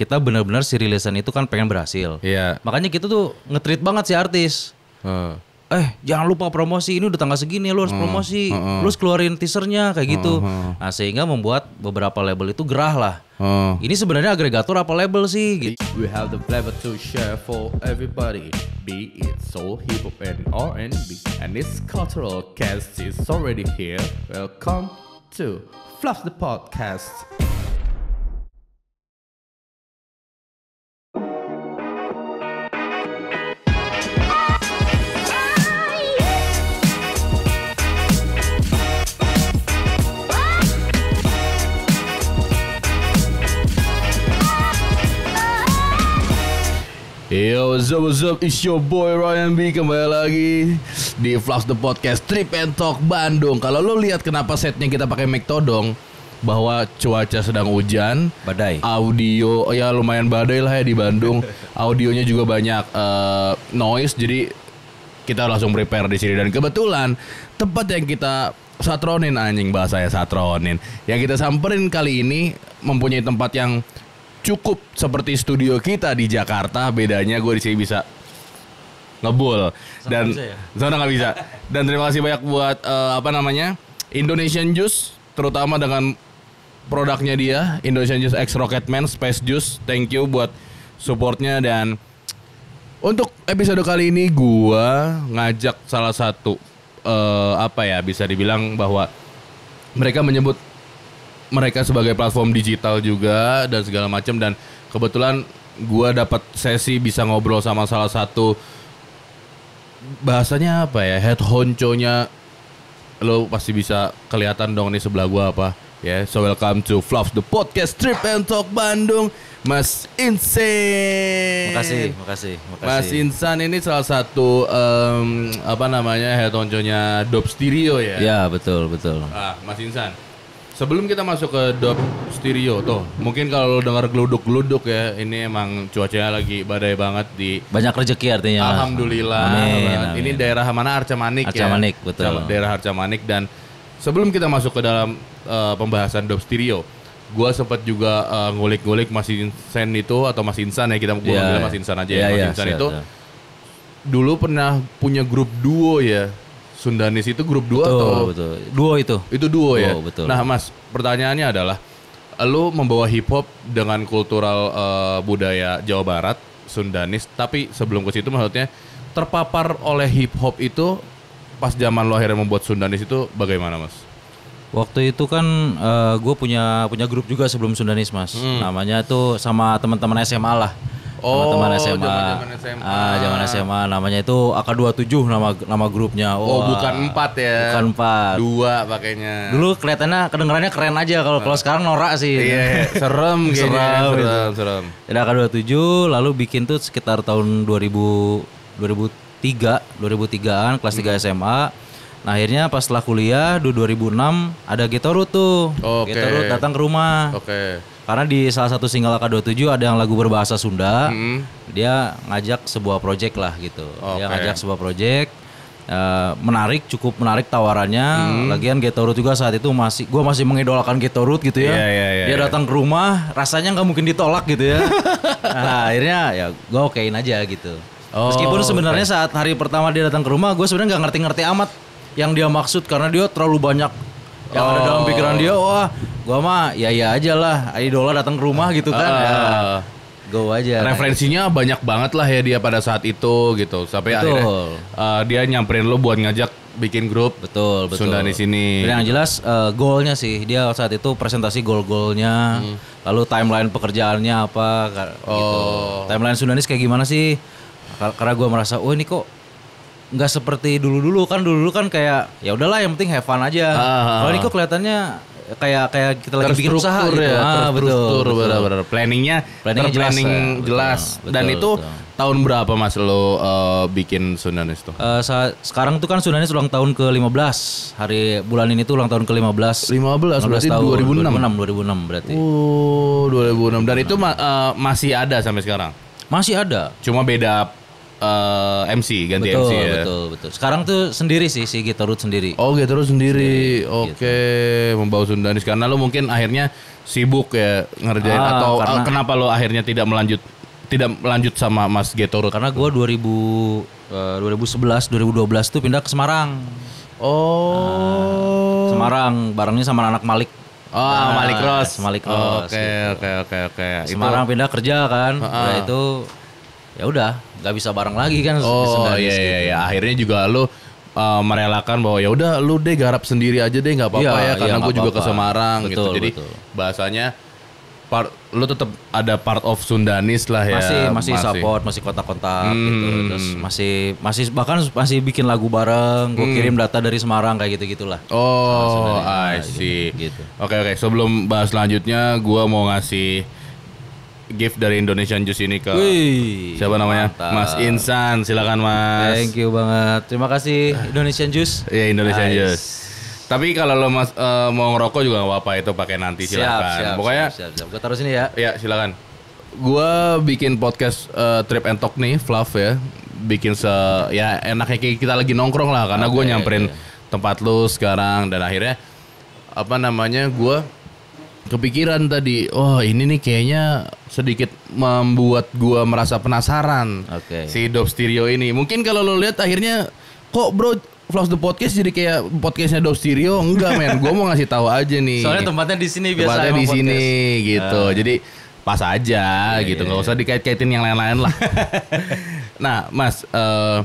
kita benar-benar si rilisan itu kan pengen berhasil. Iya. Makanya kita tuh nge-treat banget si artis. Heeh. Eh jangan lupa promosi ini udah tanggal segini lu harus promosi, lu harus keluarin teasernya kayak gitu. Nah sehingga membuat beberapa label itu gerah lah. Oh. Ini sebenarnya agregator apa label sih? Gitu. We have the flavor to share for everybody, be it soul, hip hop, and R&B. And this cultural cast is already here. Welcome to Fluff the Podcast. Yo, what's up, what's up? It's your boy Ryan B kembali lagi di Flash the Podcast Trip and Talk Bandung. Kalau lo lihat kenapa setnya kita pakai mic todong, bahwa cuaca sedang hujan, Badai. audio oh ya lumayan badai lah ya di Bandung. Audionya juga banyak eh, noise, jadi kita langsung prepare di sini dan kebetulan tempat yang kita satronin anjing bahasa ya satronin yang kita samperin kali ini mempunyai tempat yang cukup seperti studio kita di Jakarta bedanya gue di sini bisa ngebul. Dan ya? zona nggak bisa. Dan terima kasih banyak buat eh, apa namanya Indonesian Juice terutama dengan produknya dia Indonesian Juice X Rocketman Space Juice. Thank you buat supportnya. Dan untuk episode kali ini gua ngajak salah satu eh, apa ya bisa dibilang bahwa mereka menyebut mereka sebagai platform digital juga dan segala macam dan kebetulan gua dapat sesi bisa ngobrol sama salah satu bahasanya apa ya head honcho-nya lo pasti bisa kelihatan dong nih sebelah gua apa ya so welcome to Fluff the podcast trip and talk Bandung Mas Insane Makasih, makasih, makasih. Mas Insan ini salah satu em, apa namanya head honcho-nya Dope Stereo ya. Ya betul betul. Ah, Mas Insan. Sebelum kita masuk ke Dope Stereo tuh, mungkin kalau lo dengar geluduk-geluduk ya, ini emang cuacanya lagi badai banget di Banyak rezeki artinya. Alhamdulillah. Amin, amin. Ini daerah mana Arca Manik Arca ya. Manik, betul. Daerah Arca Manik dan sebelum kita masuk ke dalam eh, pembahasan Dope Stereo, gua sempat juga eh, ngulik-ngulik Mas Insan itu atau Mas Insan ya kita Iya, manggilnya iya. Mas Insan aja Iya, ya. Mas iya, Insan siap, itu siap. dulu pernah punya grup duo ya. Sundanis itu grup duo Betul, atau betul. Duo itu. itu duo, ya. Duo, betul. Nah, Mas, pertanyaannya adalah lu membawa hip hop dengan kultural eh, budaya Jawa Barat, Sundanis, tapi sebelum ke situ maksudnya terpapar oleh hip hop itu pas zaman lo akhirnya membuat Sundanis itu bagaimana, Mas? Waktu itu kan gue punya punya grup juga sebelum Sundanis mas. Namanya tuh sama teman-teman SMA lah. Oh, teman SMA. zaman-zaman SMA. Ah, zaman SMA. Namanya itu AK27 nama nama grupnya. Oh, Wah, bukan empat ya. Bukan empat. Dua pakainya. Dulu kelihatannya kedengarannya keren aja kalau kalau sekarang norak sih. Iya, serem kayaknya. Serem, gitu. serem, serem. Ada AK27 lalu bikin tuh sekitar tahun 2000 2003 2003-an kelas 3 SMA. Nah, akhirnya pas setelah kuliah di 2006 ada Getorut tuh. Oke. Getorut datang ke rumah. Oke. Karena di salah satu single AK27 ada yang lagu berbahasa Sunda. Hmm. Dia ngajak sebuah project lah gitu. Dia Oke. ngajak sebuah project eh, menarik, cukup menarik tawarannya. Hmm. Lagian Getorut juga saat itu masih gua masih mengidolakan Getorut gitu ya. Iya, iya, iya, Dia iya. datang ke rumah, rasanya nggak mungkin ditolak gitu ya. nah, akhirnya ya gua okein aja gitu. Oh, Meskipun sebenarnya saat hari pertama dia datang ke rumah, gue sebenarnya nggak ngerti-ngerti amat yang dia maksud karena dia terlalu banyak yang ada dalam pikiran dia. Wah, gua mah ya ya aja lah, idola datang ke rumah gitu kan. ya, Ah. go aja. Referensinya banyak banget lah ya dia pada saat itu gitu. Sampai Betul. akhirnya uh, dia nyamperin lo buat ngajak bikin grup Betul, betul. Sunda di sini. Dan yang jelas eh, goalnya sih dia saat itu presentasi goal-goalnya, Hmm. lalu timeline pekerjaannya apa, gitu. Oh. Timeline Sundanis kayak gimana sih? Ka- Karena gue merasa, oh ini kok nggak seperti dulu-dulu kan dulu-dulu kan kayak ya udahlah yang penting have fun aja. Ah. Kalau ini kok kelihatannya kayak kayak kita lagi bikin usaha gitu. ya, Ah, terstruktur betul. benar-benar. Planningnya, Planningnya jelas terplanning ya, betul, jelas. betul, Dan itu betul. tahun berapa mas lo uh, bikin Sundanis tuh? Eh, saat, sekarang tuh kan Sundanis ulang tahun ke-15. Hari bulan ini tuh ulang tahun ke-15. 15 berarti 2006. 2006. 2006 berarti. Oh 2006 dan itu ma- uh, masih ada sampai sekarang. Masih ada. Cuma beda uh, MC ganti betul, MC ya. betul, betul. Sekarang tuh sendiri sih si Gitarut sendiri. Oh gitu terus sendiri. Oke, membawa Sundanis karena lo mungkin akhirnya sibuk ya ngerjain Ah, atau karena- eh, kenapa lo akhirnya tidak melanjut tidak melanjut sama Mas Getorut? Karena gue 2000 eh, 2011 2012 tuh pindah ke Semarang. Oh. Semarang barengnya sama anak Malik. Oh, Nah, Malik Cross. Malik Cross, Oke, gitu. oke, oke, oke. Itu- Semarang pindah kerja kan. Udah itu ya udah nggak bisa bareng lagi kan. Oh Sendaris iya gitu. iya iya. Akhirnya juga lu uh, merelakan bahwa ya udah lu deh garap sendiri aja deh nggak apa-apa Iya, ya karena iya, gue juga ke. Semarang gitu. Jadi betul. bahasanya part lu tetap ada part of Sundanis lah ya. masih masih support masih kontak-kontak gitu Hmm. terus masih masih bahkan masih bikin lagu bareng gue kirim data dari Semarang kayak gitu gitulah Oh, I see. Gitu. Oke oke. Sebelum bahas selanjutnya, gua mau ngasih gift dari Indonesian Juice ini ke Wih, siapa namanya? mantap. Mas Insan. Silakan Mas. thank you banget terima kasih Indonesian Juice Iya Indonesian Nice. Juice. Tapi kalau lo mas eh, mau ngerokok juga gak apa-apa itu pakai nanti silakan. Pokoknya siap, siap, gue taruh sini ya ya silakan. Gua bikin podcast eh, Trip and Talk nih, Fluff ya. Bikin se ya enaknya kayak kita lagi nongkrong lah karena gue Oke, nyamperin oke. tempat lu sekarang dan akhirnya apa namanya gua kepikiran tadi, oh ini nih kayaknya sedikit membuat gua merasa penasaran. Oke. Si Dope Stereo ini. Mungkin kalau lo lihat akhirnya kok bro Flash the Podcast jadi kayak podcastnya Dope Stereo? Enggak men. Gue mau ngasih tahu aja nih. Soalnya tempatnya di sini biasa tempatnya di sini gitu. Jadi pas aja gitu. nggak usah dikait-kaitin yang lain-lain lah. Nah mas eh,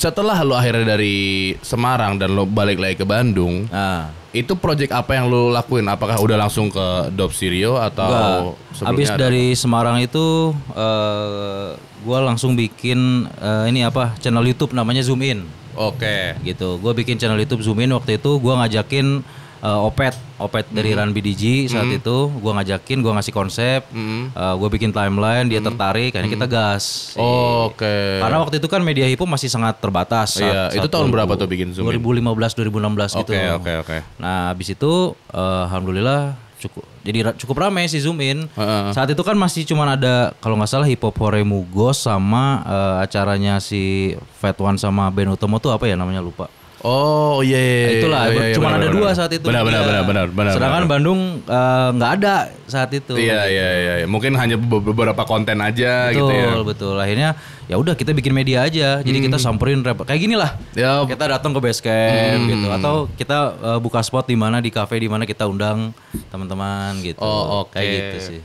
setelah lo akhirnya dari Semarang dan lo balik lagi ke Bandung nah itu project apa yang lo lakuin? Apakah udah langsung ke Dope Stereo atau Enggak. Abis dari Semarang itu eh gua langsung bikin eh, ini apa channel YouTube namanya Zoom In. Oke. Gitu. Gue bikin channel YouTube Zoom In. Waktu itu gua ngajakin eh, Opet, Opet dari Hmm. Run BDG saat itu gua ngajakin, gua ngasih konsep, Hmm. gue bikin timeline, dia tertarik, akhirnya kita gas. oke Karena waktu itu kan media hip hop masih sangat terbatas. Iya, saat- itu saat tahun 2000 berapa tuh bikin Zoom In? 2015 2016 gitu. oke oke oke Nah, habis itu eh, alhamdulillah cukup jadi cukup ramai sih Zoom In. Heeh. Saat itu kan masih cuman ada kalau nggak salah Hip Hop Hore Mugos sama eh, acaranya si Fat One sama Ben Utomo tuh apa ya namanya lupa. Oh iya iya. iya, Itulah iya, iya, cuma benar, ada benar, dua saat itu. Benar benar Iya. benar benar benar. Sedangkan benar. Bandung eh, nggak ada saat itu. Iya iya iya. iya. Mungkin hanya be- beberapa konten aja Betul, gitu ya. betul. Akhirnya ya udah kita bikin media aja. Jadi kita Hmm. samperin rap kayak gini lah. Ya, Kita datang ke base camp Hmm. gitu atau kita eh, buka spot di mana di cafe di mana kita undang teman-teman gitu. Oh, oke. Kayak gitu sih.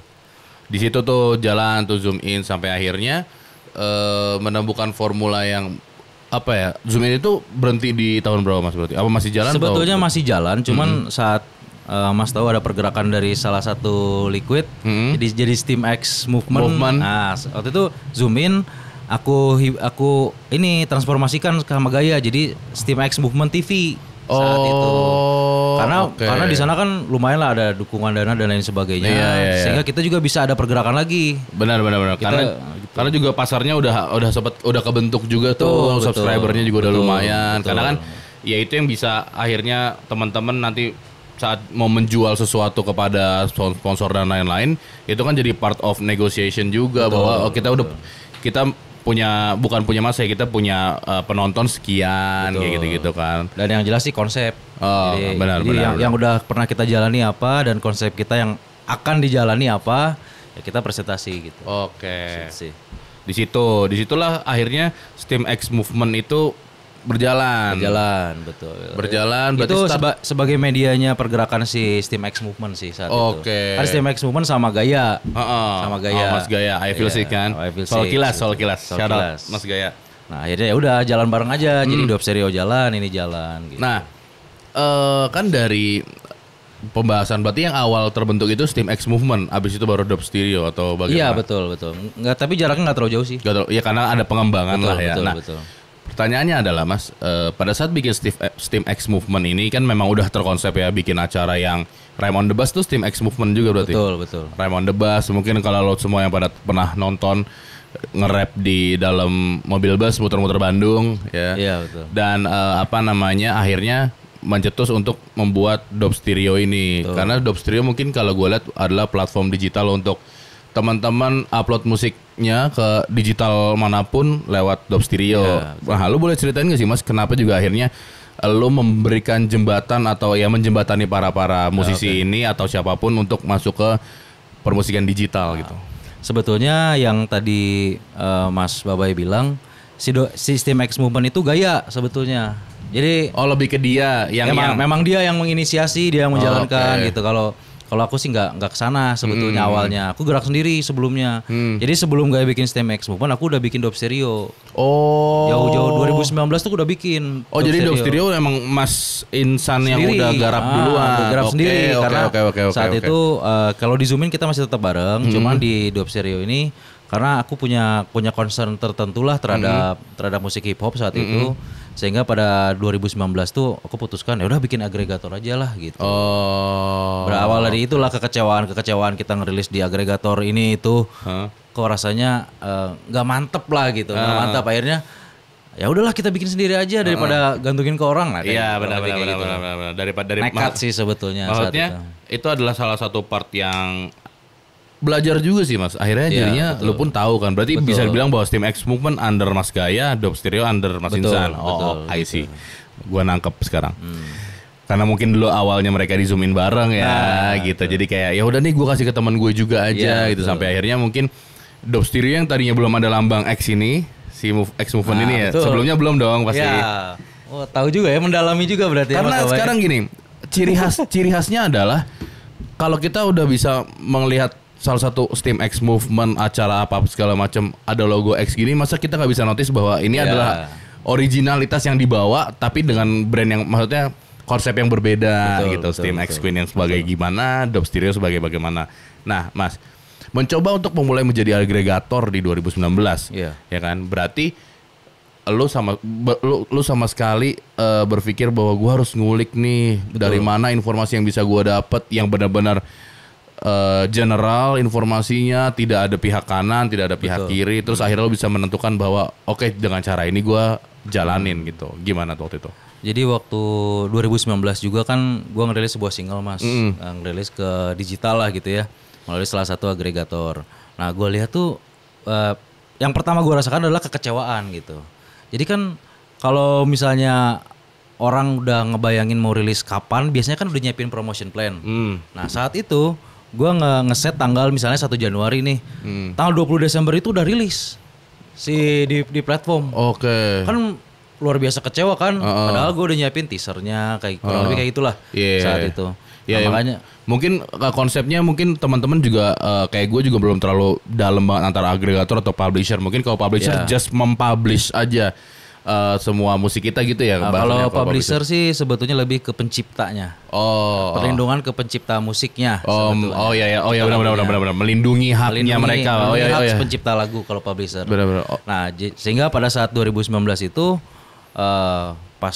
di situ tuh jalan tuh zoom in sampai akhirnya eh, menemukan formula yang apa ya? Zoom in itu berhenti di tahun berapa Mas berarti? Apa masih jalan? Sebetulnya atau? masih jalan, cuman saat eh, Mas tahu ada pergerakan dari salah satu liquid, Hmm. jadi jadi Steam X movement. Movement. Nah, waktu itu zoom in, aku aku ini transformasikan ke sama gaya, jadi Steam X movement TV saat itu. Oh, Karena oke. karena di sana kan lumayan lah ada dukungan dana dan lain sebagainya, Iya, iya, iya. sehingga kita juga bisa ada pergerakan lagi. Benar benar benar. Kita- karena karena juga pasarnya udah udah sempat udah kebentuk juga tuh Betul, betul. subscribernya juga udah Betul, lumayan. betul. Karena kan ya itu yang bisa akhirnya teman-teman nanti saat mau menjual sesuatu kepada spon- sponsor dan lain-lain itu kan jadi part of negotiation juga bahwa oh, kita udah kita punya bukan punya masa ya kita punya uh, penonton sekian kayak gitu-gitu kan. Dan yang jelas sih konsep. Oh, jadi benar, jadi benar, yang, benar. yang udah pernah kita jalani apa dan konsep kita yang akan dijalani apa, ya kita presentasi gitu. Oke. Sih. Di situ, di situlah akhirnya Steam X movement itu berjalan. Berjalan, betul. Berjalan, berarti itu seba- sebagai medianya pergerakan si Steam X Movement sih saat itu. Oke. Kan Steam X Movement sama Gaya. Heeh. Sama Gaya. Oh, Mas Gaya, I feel Iya, sick kan. I feel Soal sick, kilas, soal kilas. Soal Shout kilas. Mas Gaya. Nah, akhirnya ya udah jalan bareng aja. Jadi Hmm. Dop Stereo jalan, ini jalan gitu. Nah, eh kan dari pembahasan berarti yang awal terbentuk itu Steam X movement, abis itu baru Dope Stereo atau Iya, bagaimana? betul, betul. Enggak, tapi jaraknya nggak terlalu jauh sih. Gak tau, ya karena ada pengembangan Betul, lah ya. betul, nah, betul. Pertanyaannya adalah Mas, eh, pada saat bikin Steam, Steam X movement ini kan memang udah terkonsep ya bikin acara yang Rhyme on the Bus tuh Steam X movement juga berarti. Betul, betul. Rhyme on the Bus mungkin kalau lo semua yang pada pernah nonton nge-rap di dalam mobil bus muter-muter Bandung ya. Iya, betul. Dan eh, apa namanya akhirnya mencetus untuk membuat Dope Stereo ini karena Dope Stereo mungkin kalau gue lihat adalah platform digital untuk teman-teman upload musiknya ke digital mana pun lewat Dope Stereo. Iya, nah, lu boleh ceritain gak sih Mas kenapa juga akhirnya lo memberikan jembatan atau ya menjembatani para para musisi ini atau siapa pun untuk masuk ke permusikan digital gitu. Sebetulnya yang tadi eh, Mas Babai bilang sistem X movement itu gaya sebetulnya. Jadi Oh lebih ke dia yang memang, yang memang dia yang menginisiasi, dia yang menjalankan oke. gitu. Kalau kalau aku sih nggak nggak ke sana sebetulnya awalnya. Aku gerak sendiri sebelumnya. Jadi sebelum gaya bikin sistem X movement, aku udah bikin Dope Stereo. Oh. Jauh-jauh 2019 tuh udah bikin. Oh jadi Dope Stereo emang Mas Insan yang Sendiri. udah garap Ah, duluan. udah garap Oke, sendiri oke, karena oke, oke, oke, saat oke. itu eh, kalau di zoomin kita masih tetap bareng, cuman di Dope Stereo ini karena aku punya punya concern tertentu lah terhadap terhadap musik hip hop saat itu sehingga pada 2019 tuh aku putuskan ya udah bikin agregator aja lah gitu. Oh. Berawal dari itulah kekecewaan kekecewaan kita ngerilis di agregator ini itu Hah? kok rasanya eh, nggak mantep lah gitu nggak mantap akhirnya ya udahlah kita bikin sendiri aja daripada gantungin ke orang lah Iya gitu, benar kurang benar benar, gitu. benar benar daripada dari nekat sih sebetulnya saat Maksudnya itu. itu. adalah salah satu part yang belajar juga sih mas. Akhirnya Iya, jadinya lu pun tahu kan. Berarti bisa Betul. dibilang bahwa Steam X Movement under Mas Gaya, Dope Stereo under Mas Betul, Insan. Oh, betul, oh, I see. Gua nangkep sekarang. Karena mungkin dulu awalnya mereka di zoomin bareng ya gitu. Jadi kayak ya udah nih gua kasih ke teman gue juga aja Iya, gitu sampai akhirnya mungkin Dope Stereo yang tadinya belum ada lambang X ini si move X Movement Nah, ini ya. betul. Sebelumnya belum dong pasti. Ya. Oh, tahu juga ya mendalami juga berarti ya, Karena Babai. sekarang gini, ciri khas ciri khasnya adalah kalau kita udah bisa melihat salah satu Steam X movement acara apa segala macam ada logo X gini, masa kita nggak bisa notice bahwa ini Ya. adalah originalitas yang dibawa tapi dengan brand yang maksudnya konsep yang berbeda Betul, gitu. betul, Steam X betul. Queen yang sebagai gimana, Dope Stereo sebagai bagaimana. Nah, Mas, mencoba untuk memulai menjadi agregator di 2019. Iya. Ya kan? Berarti lu sama lu, lu sama sekali eh, berpikir bahwa gua harus ngulik nih dari mana informasi yang bisa gua dapat yang benar-benar eh, general informasinya tidak ada pihak kanan tidak ada pihak kiri terus akhirnya lu bisa menentukan bahwa oke dengan cara ini gua jalanin gitu gimana tuh waktu itu Jadi waktu 2019 juga kan gua ngerilis sebuah single Mas. Eh, Ngerilis ke digital lah gitu ya. Melalui salah satu agregator. Nah, gua lihat tuh eh, yang pertama gua rasakan adalah kekecewaan gitu. Jadi kan kalau misalnya orang udah ngebayangin mau rilis kapan, biasanya kan udah nyiapin promotion plan. Hmm. Nah, saat itu gua nge ngeset tanggal misalnya 1 Januari nih. Hmm. Tanggal 20 Desember itu udah rilis si di di platform oke kan luar biasa kecewa kan padahal gue udah nyiapin teasernya kayak kurang lebih kayak itulah Iya. saat itu Iya, Nah, iya. makanya mungkin uh, konsepnya mungkin teman-teman juga uh, kayak gue juga belum terlalu dalam banget antara agregator atau publisher. Mungkin kalau publisher Iya. just mempublish aja uh, semua musik kita gitu ya. nah, kalau publisher sih sebetulnya lebih ke penciptanya Oh. perlindungan ke pencipta musiknya Oh, oh ya ya oh ya benar benar benar benar benar. melindungi haknya Melindungi- mereka. Oh melindungi ya hak oh ya. pencipta lagu kalau publisher Benar benar. Oh, Nah, sehingga pada saat 2019 itu eh pas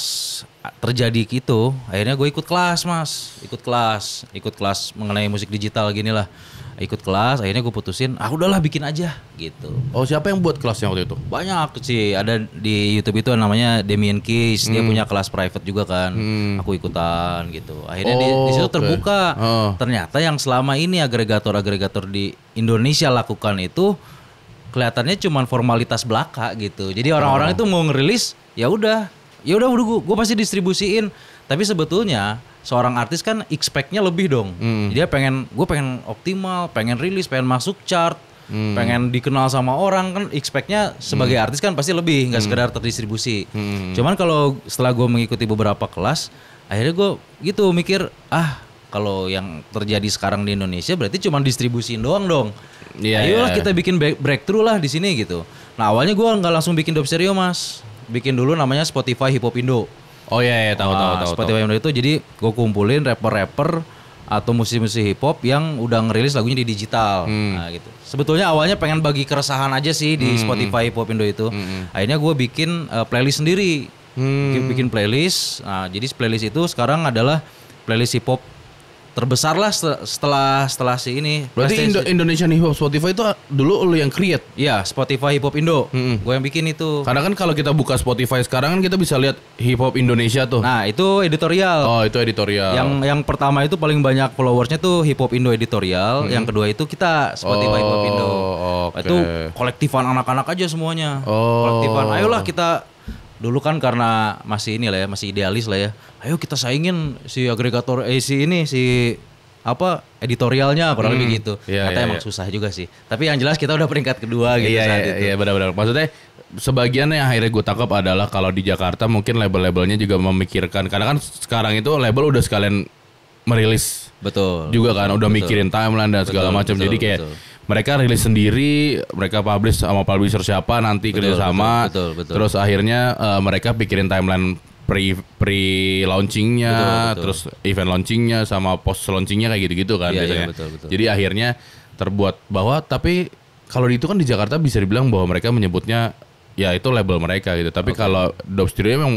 terjadi gitu, akhirnya gue ikut kelas, Mas. Ikut kelas, ikut kelas mengenai musik digital gini lah. Ikut kelas, akhirnya gue putusin, ah udahlah bikin aja gitu. oh siapa yang buat kelasnya waktu itu? Banyak sih, ada di YouTube itu namanya Damien Case, dia punya kelas private juga kan. Aku ikutan gitu. Akhirnya di, di situ Oh, oke. terbuka. Oh. Ternyata yang selama ini agregator-agregator di Indonesia lakukan itu kelihatannya cuman formalitas belaka gitu. Jadi orang-orang Oh. itu mau ngerilis, ya udah, ya udah udah gue pasti distribusiin. Tapi sebetulnya seorang artis kan expect-nya lebih dong. Hmm. Dia pengen, gue pengen optimal, pengen rilis, pengen masuk chart, Hmm. pengen dikenal sama orang kan expect-nya sebagai artis kan pasti lebih, Hmm. nggak sekedar terdistribusi. Cuman kalau setelah gue mengikuti beberapa kelas, akhirnya gue gitu mikir, ah kalau yang terjadi sekarang di Indonesia berarti cuma distribusiin doang dong. Iya, Ayolah iya. kita bikin break- breakthrough lah di sini gitu. Nah awalnya gue nggak langsung bikin Dope Stereo mas, bikin dulu namanya Spotify Hip Hop Indo. Oh ya ya tahu tahu Nah, tahu. tahu. Spotify Indo itu jadi gue kumpulin rapper-rapper atau musisi-musisi hip hop yang udah ngerilis lagunya di digital. Hmm. Nah, gitu. Sebetulnya awalnya pengen bagi keresahan aja sih di Spotify Hip Hop Indo itu. Akhirnya gue bikin uh, playlist sendiri. Hmm. Bikin- Bikin playlist. Nah, jadi playlist itu sekarang adalah playlist hip hop terbesar lah setelah setelah, si ini. Berarti Indo Indonesian Hip Hop Spotify itu dulu lu yang create. Iya, Spotify Hip Hop Indo. Gue yang bikin itu. Karena kan kalau kita buka Spotify sekarang kan kita bisa lihat hip hop Indonesia tuh. Nah, itu editorial. oh, itu editorial. Yang yang pertama itu paling banyak followersnya tuh Hip Hop Indo editorial, yang kedua itu kita Spotify Hip Hop Indo. Oh, oke. Itu kolektifan anak-anak aja semuanya. Oh. Kolektifan, ayolah kita dulu kan karena masih ini lah ya, masih idealis lah ya. Ayo kita saingin si agregator eh si ini si apa editorialnya kurang lebih gitu. Iya, Kata iya, emang iya. susah juga sih. Tapi yang jelas kita udah peringkat kedua gitu iya, saat iya, itu. iya benar-benar. Maksudnya sebagian yang akhirnya gue tangkap adalah kalau di Jakarta mungkin label-labelnya juga memikirkan karena kan sekarang itu label udah sekalian merilis Betul. juga kan udah mikirin timeline dan segala Betul, macam. betul, Jadi kayak betul. Mereka rilis sendiri, mereka publish sama publisher siapa nanti Betul, kerjasama. betul, betul, betul. Terus akhirnya eh, mereka pikirin timeline pre pre launchingnya, Betul, betul. terus event launchingnya sama post launchingnya kayak gitu-gitu kan Iya, iya, biasanya. betul, betul. Jadi akhirnya terbuat bahwa tapi kalau itu kan di Jakarta bisa dibilang bahwa mereka menyebutnya ya itu label mereka gitu. Tapi kalau Dope Studio memang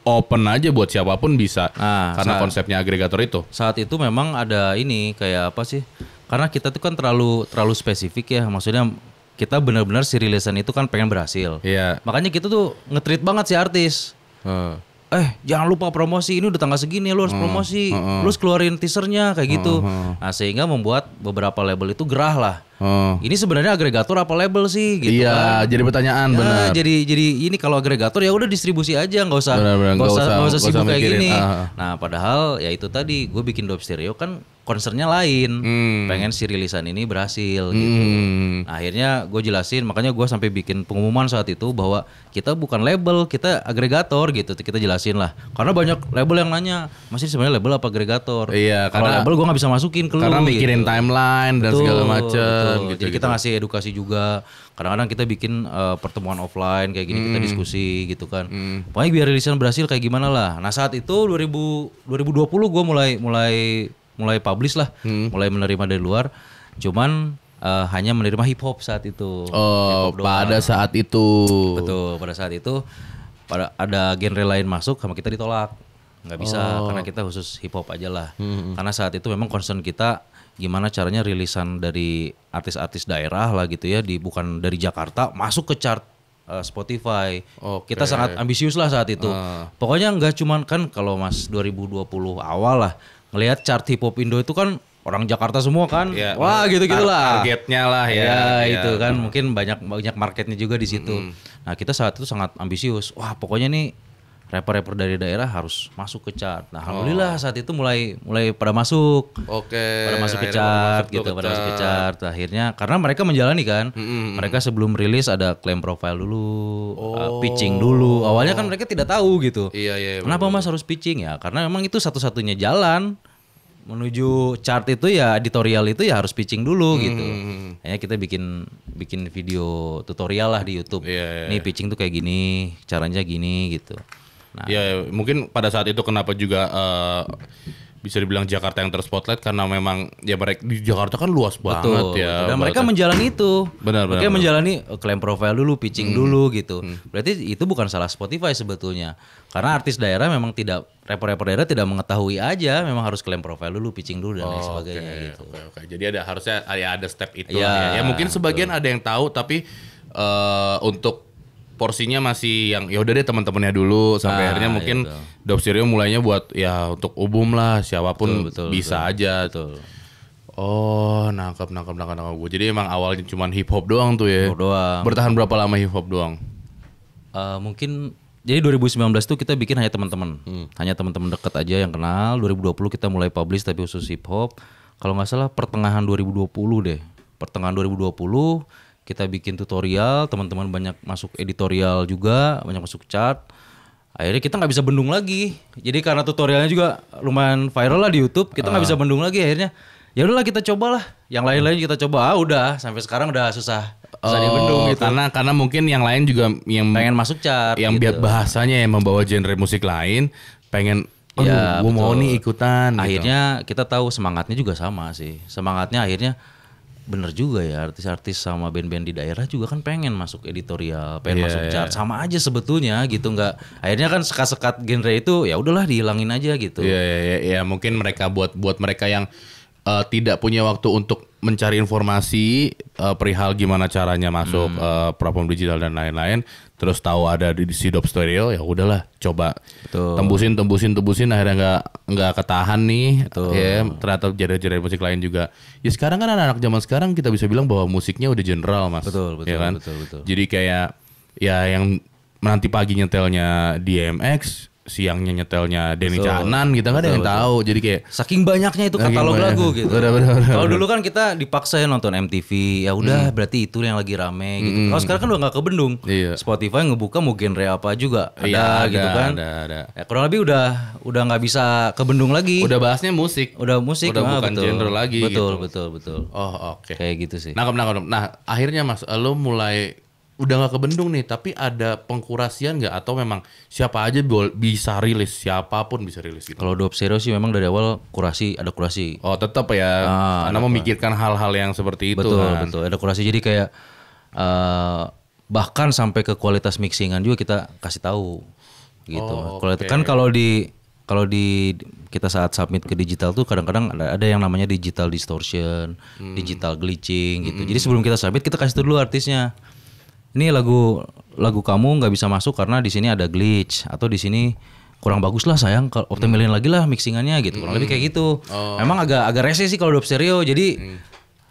open aja buat siapa pun bisa Nah, karena saat- konsepnya agregator itu. saat itu memang ada ini kayak apa sih? Karena kita tuh kan terlalu terlalu spesifik ya. Maksudnya kita benar-benar si rilisan itu kan pengen berhasil. Iya. Makanya kita tuh nge-treat banget si artis. Heeh. Eh, jangan lupa promosi. Ini udah tanggal segini lu harus promosi. Lu harus keluarin teasernya kayak gitu. Nah, sehingga membuat beberapa label itu gerah lah. Oh. Ini sebenarnya agregator apa label sih gitu iya, kan. jadi pertanyaan Ya, benar. jadi jadi ini kalau agregator ya udah distribusi aja nggak usah nggak usah usah- nggak usah usah sibuk kayak mikirin, gini. ah. Nah padahal ya itu tadi gue bikin dope stereo kan concernnya lain, Hmm. pengen si rilisan ini berhasil gitu. Hmm. Nah, akhirnya gue jelasin makanya gue sampai bikin pengumuman saat itu bahwa kita bukan label kita agregator gitu kita jelasin lah karena banyak label yang nanya masih sebenarnya label apa agregator Iya, kalau karena- label gue nggak bisa masukin ke lu Karena mikirin gitu. timeline dan Betul, segala macam betul. gitu. Jadi kita ngasih edukasi juga. Kadang-kadang kita bikin eh, pertemuan offline kayak gini kita Hmm. diskusi gitu kan. Pokoknya biar rilisan berhasil kayak gimana lah. Nah saat itu 2000 2020 gue mulai mulai mulai publish lah, Hmm. mulai menerima dari luar. Cuman eh, hanya menerima hip hop saat itu. Oh, pada saat itu. Betul, pada saat itu pada ada genre lain masuk sama kita ditolak. nggak bisa Oh. karena kita khusus hip hop aja lah. Hmm, Karena saat itu memang concern kita gimana caranya rilisan dari artis-artis daerah lah gitu ya di bukan dari Jakarta masuk ke chart uh, Spotify. Oke. Kita sangat ambisius lah saat itu. Ah. Pokoknya nggak cuman kan kalau Mas 2020 awal lah ngelihat chart hip hop Indo itu kan orang Jakarta semua kan. Ya, Wah, gitu-gitu tar- lah. Targetnya lah ya. Ya, ya. itu kan mungkin banyak banyak marketnya juga di situ. Nah kita saat itu sangat ambisius. Wah pokoknya nih rapper-rapper dari daerah harus masuk ke chart. Nah alhamdulillah saat itu mulai mulai pada masuk, Oke. pada masuk ke chart masuk gitu, ke pada masuk ke chart. chart. Akhirnya karena mereka menjalani kan, mereka sebelum rilis ada claim profile dulu, uh, pitching dulu. Awalnya kan mereka tidak tahu gitu. Iya, iya, iya, Kenapa mas harus pitching ya? Karena memang itu satu-satunya jalan menuju chart itu ya editorial itu ya harus pitching dulu gitu. Kayaknya kita bikin bikin video tutorial lah di YouTube. Iya, iya, Nih pitching tuh kayak gini, caranya gini gitu. Nah, Ya mungkin pada saat itu kenapa juga eh, bisa dibilang Jakarta yang terspotlight karena memang ya mereka di Jakarta kan luas banget betul. ya. Dan mereka menjalani itu. Benar, benar, Mereka benar. menjalani uh, claim profile dulu, pitching dulu gitu. Berarti itu bukan salah Spotify sebetulnya. Karena artis daerah memang tidak rapper-rapper daerah tidak mengetahui aja, memang harus claim profile dulu, pitching dulu dan lain sebagainya gitu. Oke, oke. Jadi ada harusnya ya ada step itu lah ya. Ya mungkin sebagian ada yang tahu tapi eh, untuk porsinya masih yang ya udah deh teman-temannya dulu sampai Ah, akhirnya mungkin itu. Dope Stereo mulainya buat ya untuk umum lah siapa pun Betul, betul, bisa aja. Betul. Oh, nangkap nangkap nangkap nangkap gue. Jadi emang awalnya cuma hip hop doang tuh ya. Hip hop doang. Bertahan berapa lama hip hop doang? Eh, mungkin jadi 2019 tuh kita bikin hanya teman-teman, hanya teman-teman dekat aja yang kenal. 2020 kita mulai publish tapi khusus hip hop. Kalau nggak salah pertengahan 2020 deh, pertengahan 2020 kita bikin tutorial, teman-teman banyak masuk editorial juga, banyak masuk chart. Akhirnya kita nggak bisa bendung lagi. Jadi karena tutorialnya juga lumayan viral lah di YouTube, kita nggak bisa bendung lagi. Akhirnya ya udahlah kita cobalah. Yang lain-lain kita coba. Ah udah, sampai sekarang udah susah, susah dibendung gitu. Karena karena mungkin yang lain juga yang Pengen masuk chart. yang biar gitu. bahasanya yang membawa genre musik lain pengen oh Ya, gue mau nih ikutan gitu. akhirnya kita tahu semangatnya juga sama sih semangatnya akhirnya bener juga ya artis-artis sama band-band di daerah juga kan pengen masuk editorial pengen Iya, masuk chart. Sama aja sebetulnya gitu nggak akhirnya kan sekat-sekat genre itu ya udahlah dihilangin aja gitu. Iya ya, ya, ya, mungkin mereka buat buat mereka yang eh, tidak punya waktu untuk mencari informasi eh, perihal gimana caranya masuk Hmm. eh, platform digital dan lain-lain, terus tahu ada di si Dop Stereo, ya udahlah coba Betul. tembusin tembusin tembusin akhirnya nggak nggak ketahan nih, ya ternyata genre-genre musik lain juga. Ya sekarang kan anak-anak zaman sekarang kita bisa bilang bahwa musiknya udah general mas, Betul, betul, ya kan? betul, betul. Jadi kayak ya yang nanti pagi nyetelnya DMX, siangnya nyetelnya Denny Canan gitu kan ada yang tahu. Jadi kayak Saking banyaknya itu katalog banyak. lagu gitu. Kalau dulu kan kita dipaksa ya nonton MTV, ya udah berarti itu yang lagi rame gitu. Kalau sekarang kan udah nggak kebendung. Iya. Spotify ngebuka mau genre apa juga ada Iya, ada, gitu kan. ada, ada. Ya, kurang lebih udah udah nggak bisa kebendung lagi. udah bahasnya musik. Udah musik Udah ah, bukan betul. genre lagi Betul, gitu. betul, betul. Oh, oke. Kayak gitu sih. Nangkep. Nah, akhirnya Mas, lo mulai udah nggak kebendung nih, tapi ada pengkurasian nggak atau memang siapa aja bisa rilis, siapa pun bisa rilis gitu. Kalau Dope Stereo sih memang dari awal kurasi, ada kurasi. Oh, tetap ya. Ah, karena memikirkan hal-hal yang seperti itu betul, kan. betul. Ada kurasi jadi kayak eh, bahkan sampai ke kualitas mixingan juga kita kasih tahu gitu. Oh, Kualitas- kan kalau di kalau di kita saat submit ke digital tuh kadang-kadang ada, ada yang namanya digital distortion, Hmm. digital glitching gitu. Jadi sebelum kita submit kita kasih tahu dulu artisnya. Ini lagu lagu kamu nggak bisa masuk karena di sini ada glitch atau di sini kurang bagus lah sayang. Kalau optimalin lagi lah mixingannya gitu. Kurang lebih kayak gitu. Memang agak agak rese sih kalau dope stereo. Jadi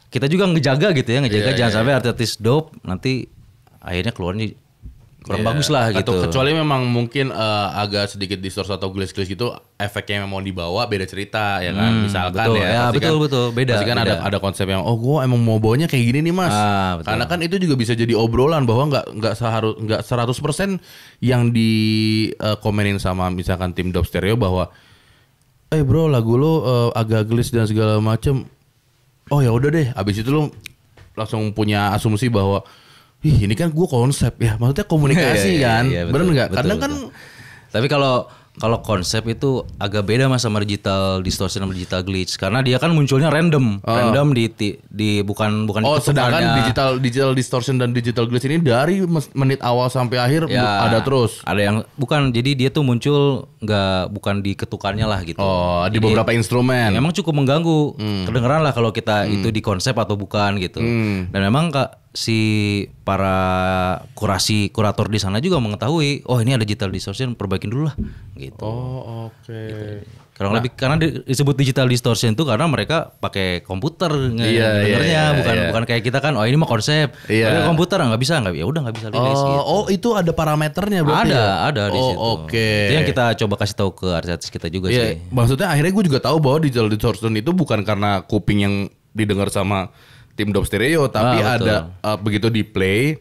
kita juga ngejaga gitu ya ngejaga. Jangan sampai artis dope nanti akhirnya keluarnya kurang bagus lah gitu Atau kecuali memang mungkin eh, agak sedikit distorsi atau glitch-glitch gitu, efeknya yang mau dibawa beda cerita ya kan. Misalkan betul. ya. Ya, betul, kan, betul. Beda, Pasti kan beda. ada ada konsep yang oh gua emang mau bawanya kayak gini nih Mas. Ah, betul. Karena kan itu juga bisa jadi obrolan bahwa nggak nggak seharus nggak 100% yang di eh, komenin sama misalkan tim Dope Stereo bahwa eh bro lagu lo eh, agak glitch dan segala macem oh ya udah deh abis itu lo langsung punya asumsi bahwa ih ini kan gue konsep ya. Maksudnya komunikasi Iya, iya, kan. iya, betul, bener nggak? betul, kadang kan tapi kalau kalau konsep itu agak beda mas sama digital distortion sama digital glitch. Karena dia kan munculnya random. Random di ti- di bukan bukan oh di sedangkan digital digital distortion dan digital glitch ini dari menit awal sampai akhir Ya, ada terus. ada yang bukan jadi dia tuh muncul nggak bukan di ketukannya lah gitu. Oh di Jadi, beberapa instrumen. Memang cukup mengganggu. Hmm. kedengeran lah kalau kita itu di konsep atau bukan gitu. Dan memang kak si para kurasi kurator di sana juga mengetahui oh ini ada digital distortion perbaikin dulu lah gitu oh oke kurang lebih karena di- disebut digital distortion itu karena mereka pakai komputer Iya, iya, iya, bukan iya. bukan kayak kita kan oh ini mah konsep Iya. Pakai komputer nggak bisa nggak ya udah nggak bisa rilis Oh, gitu. oh itu ada parameternya berarti ada ya? ada di oh, situ Oke. itu yang kita coba kasih tahu ke artis kita juga Iya, sih maksudnya akhirnya gue juga tahu bahwa digital distortion itu bukan karena kuping yang didengar sama tim Dope Stereo, tapi Ah, betul. ada uh, begitu di play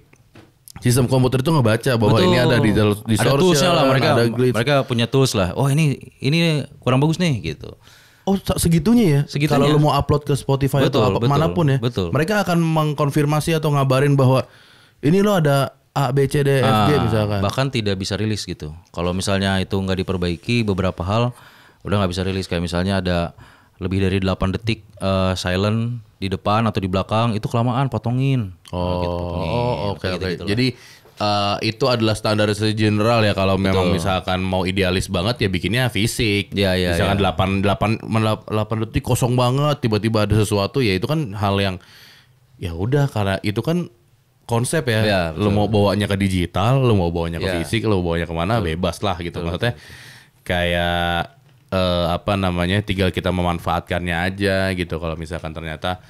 sistem komputer itu ngebaca bahwa ini ada digital distortion, ada toolsnya lah mereka ada glitch. mereka punya tools lah oh ini ini kurang bagus nih gitu Oh se- segitunya ya? Segitunya. Kalau lu mau upload ke Spotify Betul, atau apa, betul, mana pun ya, betul. mereka akan mengkonfirmasi atau ngabarin bahwa ini lo ada A, B, C, D, F, G Ah, misalkan. bahkan tidak bisa rilis gitu kalau misalnya itu nggak diperbaiki beberapa hal udah nggak bisa rilis kayak misalnya ada lebih dari 8 detik eh, silent di depan atau di belakang itu kelamaan potongin Oh, Gitu, potongin. oh, oke oke. gitu-gitu lah. Jadi eh, itu adalah standarisasi general ya kalau memang misalkan mau idealis banget ya bikinnya fisik. Iya, iya, misalkan 8 8 8 detik kosong banget tiba-tiba ada sesuatu ya itu kan hal yang ya udah karena itu kan konsep ya. Iya, lu mau bawanya ke digital, lu mau bawanya ke Iya. fisik, lu mau bawanya ke mana bebas lah gitu. Maksudnya kayak eh, apa namanya tinggal kita memanfaatkannya aja gitu. Kalau misalkan ternyata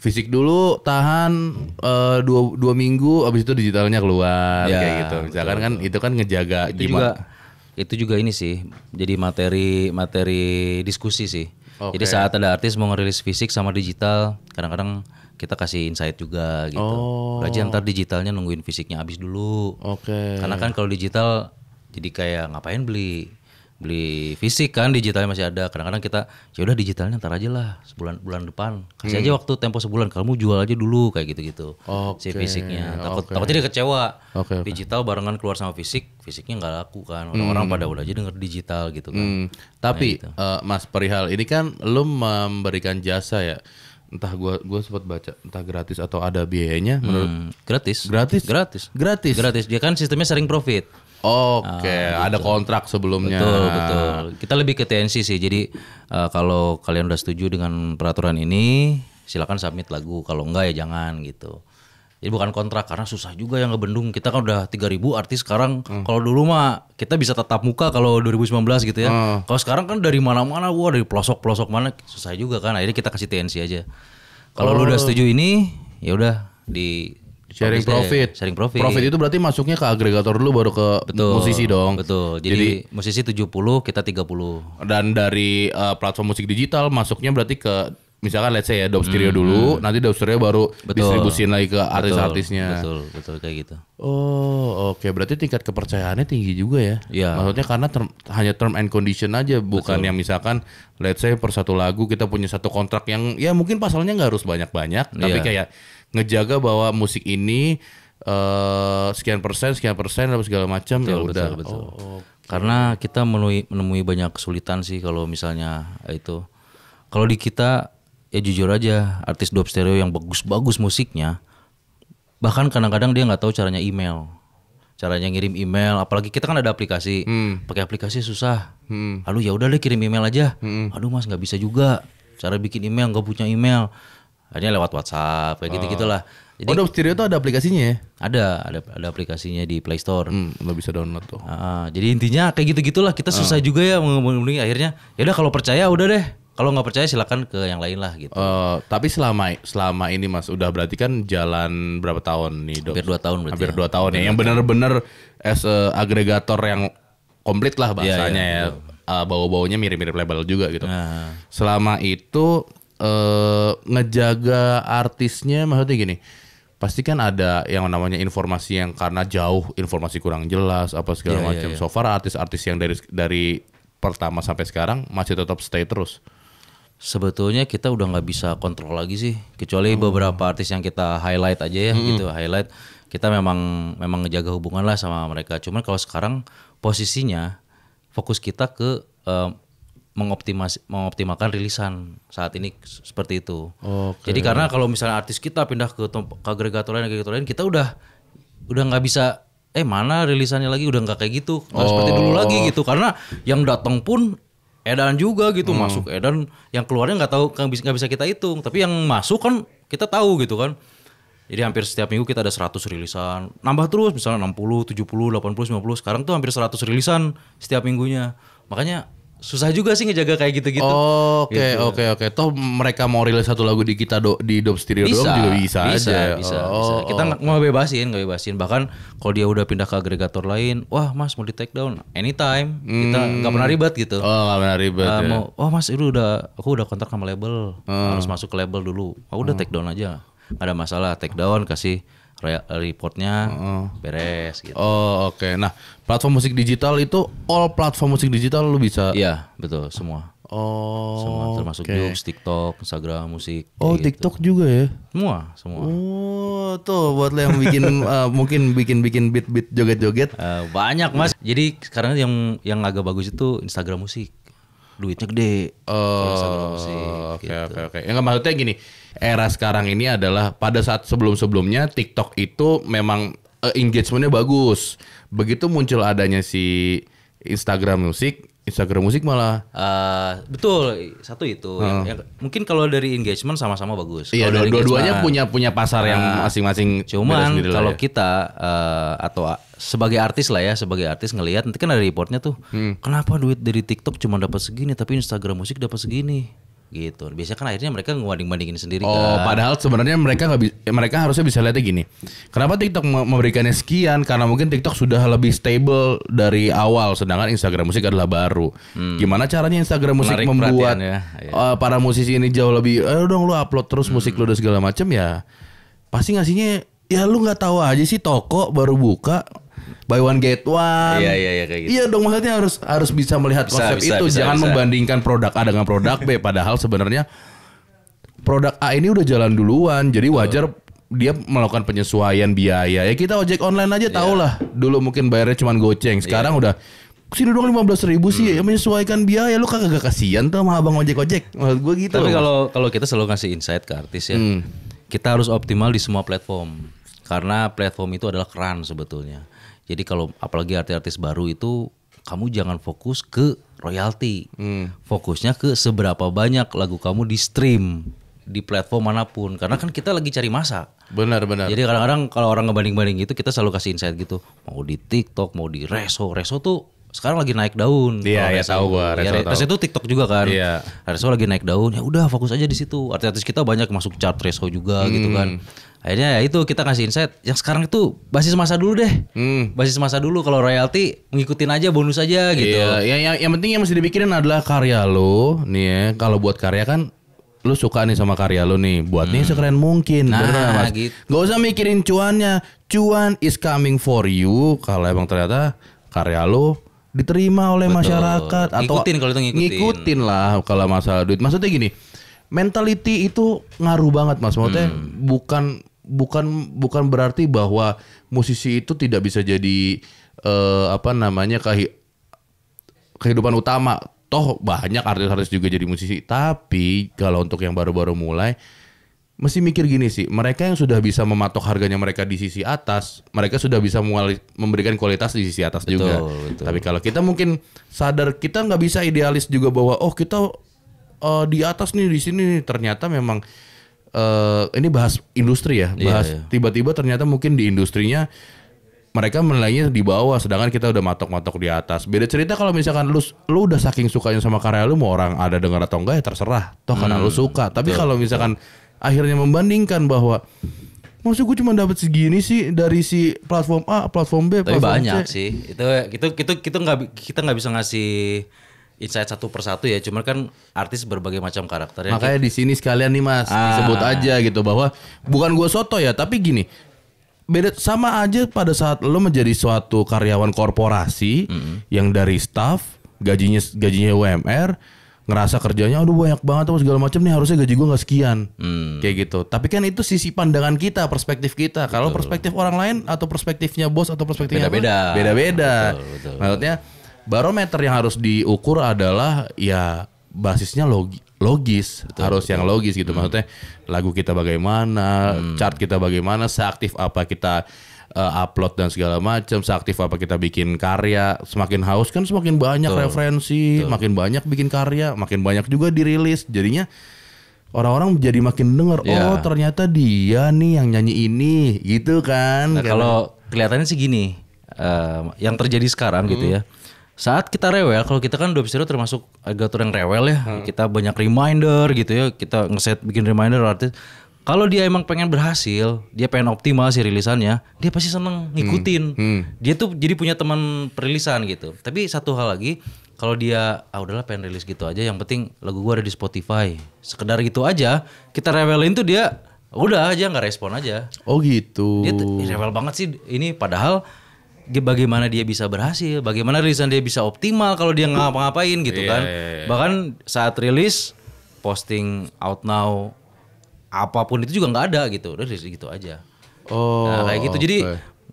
fisik dulu tahan eh, dua, dua minggu abis itu digitalnya keluar Ya, kayak gitu. Misalkan kan itu kan ngejaga itu gimana juga itu juga ini sih jadi materi materi diskusi sih. Oke. jadi saat ada artis mau ngerilis fisik sama digital kadang-kadang kita kasih insight juga gitu. Oh. Aja ntar digitalnya nungguin fisiknya habis dulu. Oke. Karena kan kalau digital jadi kayak ngapain beli beli fisik kan digitalnya masih ada. Kadang-kadang kita ya udah digitalnya ntar aja lah sebulan bulan depan. Kasih aja waktu tempo sebulan. Kamu jual aja dulu kayak gitu-gitu. Si Hmm. Oke, fisiknya. Takut oke. takutnya dia kecewa. Oke, oke. digital barengan keluar sama fisik fisiknya nggak laku kan. Orang-orang pada udah aja denger digital gitu kan. Hmm, tapi eh, Mas Perihal ini kan lu memberikan jasa ya. Entah gua gua sempat baca entah gratis atau ada biayanya menurut Hmm, gratis. Gratis? gratis. Gratis? Gratis. Dia kan sistemnya sharing profit oke ada kontrak sebelumnya Betul, betul. Kita lebih ke TNC sih. Jadi eh, kalau kalian udah setuju dengan peraturan ini, silakan submit lagu. Kalau enggak ya jangan gitu. Jadi bukan kontrak karena susah juga yang ngebendung. Kita kan udah 3000 artis sekarang. Kalau dulu mah kita bisa tetap muka kalau 2019 gitu ya. Kalau sekarang kan dari mana-mana, wah dari pelosok-pelosok mana susah juga kan. Akhirnya kita kasih TNC aja. Kalau lu udah setuju ini, ya udah di Sharing profit. sharing profit. Profit itu berarti masuknya ke agregator dulu baru ke Betul. musisi dong. Betul. Jadi, musisi 70, kita 30. Dan dari uh, platform musik digital masuknya berarti ke misalkan let's say ya Dope Stereo dulu, nanti Dope Stereo baru Hmm, Betul. distribusin lagi ke artis-artisnya. Betul, betul kayak gitu. Oh, oke. Berarti tingkat kepercayaannya tinggi juga ya. Iya. Maksudnya karena term- hanya term and condition aja, bukan yang misalkan let's say per satu lagu kita punya satu kontrak yang ya mungkin pasalnya nggak harus banyak-banyak, tapi Iya. kayak ngejaga bahwa musik ini eh sekian persen, sekian persen apa segala macam ya Betul, udah. betul, betul. Oh, Karena kita menemui, menemui banyak kesulitan sih kalau misalnya itu. Kalau di kita ya jujur aja artis dub stereo yang bagus-bagus musiknya bahkan kadang-kadang dia nggak tahu caranya email. Caranya ngirim email, apalagi kita kan ada aplikasi. Pakai aplikasi susah. Lalu ya udah deh kirim email aja. Aduh Mas nggak bisa juga. Cara bikin email nggak punya email. Akhirnya lewat WhatsApp kayak gitu-gitulah. Jadi oh, Dope Stereo itu ada aplikasinya ya? ada ada ada aplikasinya di Play Store. Hmm, lo bisa download tuh. Ah, jadi intinya kayak gitu gitulah kita susah juga ya menghubungi akhirnya ya udah kalau percaya udah deh kalau nggak percaya silakan ke yang lain lah gitu Eh, tapi selama selama ini Mas udah berarti kan jalan berapa tahun nih, Dok? hampir dua tahun berarti hampir ya. dua tahun ya yang benar-benar as a agregator yang komplit lah bahasanya iya, ya Uh, bau-baunya mirip-mirip label juga gitu Nah. selama itu eh ngejaga artisnya maksudnya gini pasti kan ada yang namanya informasi yang karena jauh informasi kurang jelas apa segala Iya, iya, macam iya. so far artis-artis yang dari dari pertama sampai sekarang masih tetap stay terus sebetulnya kita udah nggak bisa kontrol lagi sih kecuali beberapa artis yang kita highlight aja ya gitu. Highlight kita memang memang ngejaga hubungan lah sama mereka. Cuman kalau sekarang posisinya fokus kita ke eh, mengoptimasi mengoptimalkan rilisan saat ini seperti itu. Oke. jadi karena kalau misalnya artis kita pindah ke, ke agregator lain agregator lain kita udah udah nggak bisa eh mana rilisannya lagi? Udah nggak kayak gitu. Nggak seperti dulu lagi gitu. Karena yang datang pun edan juga gitu masuk edan yang keluarnya nggak tahu nggak bisa kita hitung. Tapi yang masuk kan kita tahu gitu kan. Jadi hampir setiap minggu kita ada 100 rilisan. Nambah terus misalnya 60 70 80 90 sekarang tuh hampir 100 rilisan setiap minggunya. Makanya susah juga sih ngejaga kayak gitu-gitu Oke Gitu. oke oke. Toh mereka mau rilis satu lagu di kita do, di Dope Stereo doang juga bisa, bisa, aja. Bisa, oh, bisa. Kita oh. nggak mau bebasin, nggak bebasin. Bahkan kalau dia udah pindah ke agregator lain, wah mas mau di take down anytime. Kita nggak pernah ribet gitu. Oh nggak benar ribet Ah, ya. mau, oh mas itu udah, aku udah kontrak sama label, harus masuk ke label dulu. Aku udah take down aja, nggak ada masalah. Take down, kasih re- reportnya, beres gitu. Oh oke. Nah platform musik digital itu all platform musik digital lu bisa. Iya betul semua, Oh. semua termasuk. Joox, TikTok, Instagram, musik. Oh gitu. TikTok juga ya. Semua, semua. Oh tuh buat lo yang bikin eh, mungkin bikin bikin beat beat joget joget. Eh, banyak mas. Jadi sekarang yang yang agak bagus itu Instagram musik. Duitnya gede. Oh, oke gitu. oke oke. Yang maksudnya gini, era sekarang ini adalah pada saat sebelum-sebelumnya TikTok itu memang eh, engagementnya bagus. Begitu muncul adanya si Instagram musik, Instagram musik malah Eh, betul satu itu. Yang- yang- mungkin kalau dari engagement sama-sama bagus. iya dua-duanya punya punya pasar yang masing-masing. beda Cuman kalau ya. kita eh, atau sebagai artis lah ya, sebagai artis ngelihat nanti kan ada reportnya tuh. Hmm. Kenapa duit dari TikTok cuma dapat segini tapi Instagram musik dapat segini? Gitu. Biasanya kan akhirnya mereka ngebanding-bandingin sendiri Oh, kan. padahal sebenarnya mereka nggak bi- mereka harusnya bisa lihatnya gini. Kenapa TikTok me- memberikannya sekian? Karena mungkin TikTok sudah lebih stable dari awal, sedangkan Instagram musik adalah baru. Gimana caranya Instagram musik Hmm. Menarik membuat ya. Eh, para musisi ini jauh lebih, eh dong lu upload terus musik lu dan segala macam ya? Pasti ngasihnya, ya lu nggak tahu aja sih toko baru buka. Buy one get one. Iya, iya, iya, kayak gitu. Iya dong maksudnya harus harus bisa melihat Bisa, konsep bisa, itu. bisa, Jangan bisa. membandingkan produk A dengan produk B. Padahal sebenarnya produk A ini udah jalan duluan, jadi wajar dia melakukan penyesuaian biaya. Ya kita ojek online aja tau lah. Dulu mungkin bayarnya cuma goceng, sekarang udah sini dong lima belas ribu sih ya menyesuaikan biaya lu kagak gak kasihan tuh sama abang ojek ojek maksud gue gitu Tapi kalau kalau kita selalu ngasih insight ke artis ya, Hmm. kita harus optimal di semua platform. Karena platform itu adalah keran sebetulnya. Jadi kalau apalagi artis-artis baru itu kamu jangan fokus ke royalti. Hmm. Fokusnya ke seberapa banyak lagu kamu di stream di platform mana pun. Karena kan kita lagi cari masa. benar benar Jadi kadang-kadang kalau orang ngebanding-banding gitu kita selalu kasih insight gitu. Mau di TikTok, mau di Reso. Reso tuh sekarang lagi naik daun. Iya, Reso. tahu gua, Ya, Reso tahu. Reso itu TikTok juga kan. Iya. Reso lagi naik daun. Ya udah fokus aja di situ. Artis-artis kita banyak masuk chart Reso juga gitu kan. Akhirnya ya itu kita ngasih insight. Yang sekarang itu basis masa dulu deh. Hmm. Basis masa dulu kalau royalti ngikutin aja bonus aja gitu. Iya, yang, yang, yang penting yang mesti dipikirin adalah karya lo. Nih ya, kalau buat karya kan lu suka nih sama karya lu nih, buatnya sekeren mungkin. Nah, bener nggak, Mas? gitu. Gak usah mikirin cuannya. Cuan is coming for you kalau emang ternyata karya lu diterima oleh masyarakat atau Ngikutin kalau itu ngikutin. ngikutin lah kalau masalah duit. Maksudnya gini, mentality itu ngaruh banget Mas. Maksudnya Hmm. bukan bukan bukan berarti bahwa musisi itu tidak bisa jadi eh, apa namanya kehi- kehidupan utama. Toh banyak artis-artis juga jadi musisi. Tapi kalau untuk yang baru-baru mulai mesti mikir gini sih, mereka yang sudah bisa mematok harganya mereka di sisi atas, mereka sudah bisa memberikan kualitas di sisi atas juga. betul. Tapi kalau kita mungkin sadar kita nggak bisa idealis juga bahwa oh kita eh, di atas nih di sini ternyata memang eh, ini bahas industri ya, Iya, bahas iya. tiba-tiba ternyata mungkin di industrinya mereka menilainya di bawah sedangkan kita udah matok-matok di atas. Beda cerita kalau misalkan lu lu udah saking sukanya sama karya lu mau orang ada dengar atau enggak ya terserah. Toh karena Hmm. lu suka. Tapi kalau misalkan akhirnya membandingkan bahwa Maksud gue cuma dapat segini sih dari si platform A, platform B, Tapi platform banyak C. sih. Itu itu itu kita nggak kita nggak bisa ngasih insight satu persatu ya. Cuman kan artis berbagai macam karakter ya. Makanya di sini sekalian nih Mas Ah. disebut aja gitu bahwa bukan gua soto ya, tapi gini. Beda sama aja pada saat lo menjadi suatu karyawan korporasi yang dari staff gajinya gajinya UMR ngerasa kerjanya aduh banyak banget apa segala macam nih harusnya gaji gua nggak sekian kayak gitu tapi kan itu sisi pandangan kita perspektif kita kalau perspektif orang lain atau perspektifnya bos atau perspektifnya apa? Beda-beda. beda-beda Betul, betul. Maksudnya barometer yang harus diukur adalah ya basisnya logi- logis, harus yang logis gitu. Maksudnya lagu kita bagaimana, chart kita bagaimana, seaktif apa kita uh, upload dan segala macam, seaktif apa kita bikin karya. Semakin haus kan semakin banyak referensi, makin banyak bikin karya, makin banyak juga dirilis. Jadinya orang-orang jadi makin denger, Iya. oh ternyata dia nih yang nyanyi ini, gitu kan. Nah, kalau kelihatannya sih gini, eh, yang terjadi sekarang gitu ya. Saat kita rewel, kalau kita kan Dobsero termasuk agator yang rewel ya. Kita banyak reminder gitu ya. Kita ngeset bikin reminder artis. Kalau dia emang pengen berhasil, dia pengen optimal sih rilisannya, dia pasti seneng ngikutin. Dia tuh jadi punya teman perilisan gitu. Tapi satu hal lagi, kalau dia ah udahlah pengen rilis gitu aja, yang penting lagu gua ada di Spotify. Sekedar gitu aja, kita rewelin tuh dia udah aja nggak respon aja. Oh gitu. Dia tuh rewel banget sih ini padahal dia- bagaimana dia bisa berhasil, bagaimana rilisan dia bisa optimal kalau dia ngapa-ngapain gitu kan. Bahkan saat rilis posting out now apa pun itu juga nggak ada gitu, udah rilis gitu aja. Oh. nah, kayak gitu. Jadi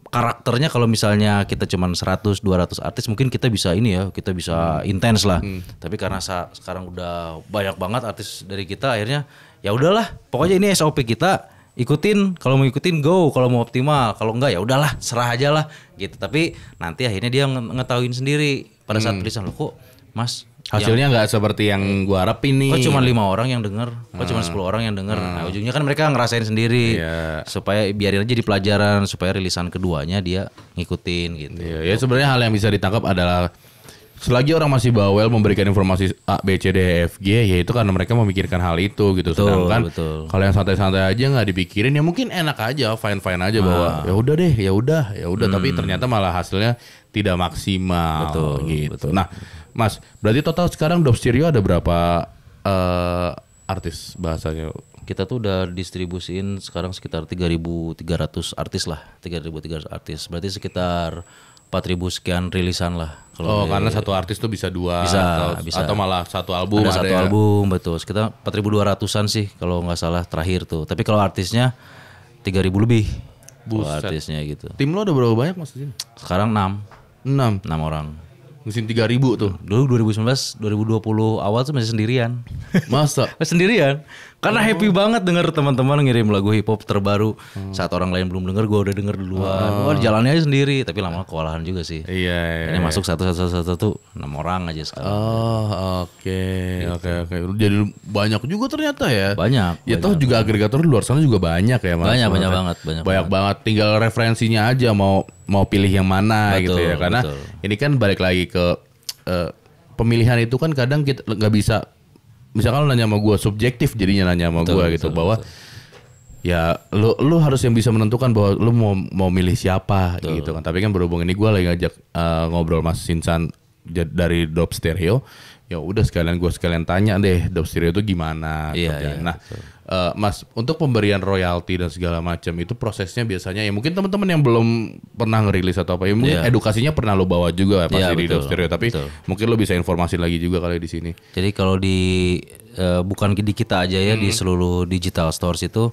karakternya kalau misalnya kita cuman 100 200 artis mungkin kita bisa ini ya, kita bisa intens lah. Tapi karena sa- sekarang udah banyak banget artis dari kita akhirnya ya udahlah, pokoknya ini SOP kita ikutin kalau mau ikutin go kalau mau optimal kalau enggak ya udahlah serah aja lah gitu tapi nanti akhirnya dia nge- ngetahuin sendiri pada saat tulisan lo kok mas Hasilnya nggak seperti yang gua harapin nih. Kok cuma lima orang yang denger, kok cuma 10 orang yang denger. Nah, ujungnya kan mereka ngerasain sendiri. Iya. Supaya biarin aja di pelajaran supaya rilisan keduanya dia ngikutin gitu. Iya, ya sebenarnya hal yang bisa ditangkap adalah selagi orang masih bawel memberikan informasi A, B, C, D, E, F, G, ya itu karena mereka memikirkan hal itu gitu. Betul, Sedangkan betul. kalau yang santai-santai aja nggak dipikirin ya mungkin enak aja, fine-fine aja bahwa Ah. ya udah deh, ya udah, ya udah. Tapi ternyata malah hasilnya tidak maksimal. Hmm. Betul, gitu. Nah, Mas, berarti total sekarang Dop Stereo ada berapa eh, artis bahasanya? Kita tuh udah distribusiin sekarang sekitar 3.300 artis lah, 3.300 artis. Berarti sekitar 4.000 sekian rilisan lah. Oh, Kalau karena satu artis tuh bisa dua Bisa, atau, bisa. atau malah satu album ada satu ya? album betul, sekitar 4.200an sih kalau nggak salah terakhir tuh. Tapi kalau artisnya 3.000 lebih. Kalau artisnya gitu. Tim lo ada berapa banyak sini? Sekarang 6, 6. 6 orang. Mesin 3000 tuh. Dulu 2019, 2020 awal tuh masih sendirian. Masa? sendirian. Karena happy banget denger teman-teman ngirim lagu hip hop terbaru. Saat orang lain belum denger, gue udah denger duluan. Wah, jalannya aja sendiri. Tapi lama kewalahan juga sih. Iya. Ini masuk satu satu satu satu enam orang aja sekarang. Oh, oke. Oke, oke. Jadi banyak juga ternyata ya. Banyak. Ya toh juga agregator di luar sana juga banyak ya, Mas. Banyak, banyak banget, banyak Banyak banget. Tinggal referensinya aja mau mau pilih yang mana gitu Betul, ya. Karena betul. ini kan balik lagi ke eh, pemilihan itu kan kadang kita nggak bisa misalkan lu nanya sama gue subjektif jadinya nanya sama gue gitu bahwa ya lu lu harus yang bisa menentukan bahwa lu mau mau milih siapa gitu kan. Tapi kan berhubung ini gue lagi ngajak eh, ngobrol Mas Sinsan dari Dop Stereo. Ya udah sekalian gue sekalian tanya deh Dop Stereo itu gimana Iya, kerjaan. iya, Nah, eh, Mas untuk pemberian royalti dan segala macam itu prosesnya biasanya ya mungkin teman-teman yang belum pernah ngerilis atau apa ya mungkin Iya. edukasinya pernah lo bawa juga pasti Iya, di betul, Stereo tapi betul. mungkin lo bisa informasi lagi juga kali di sini. Jadi kalau di eh, bukan di kita aja ya di seluruh digital stores itu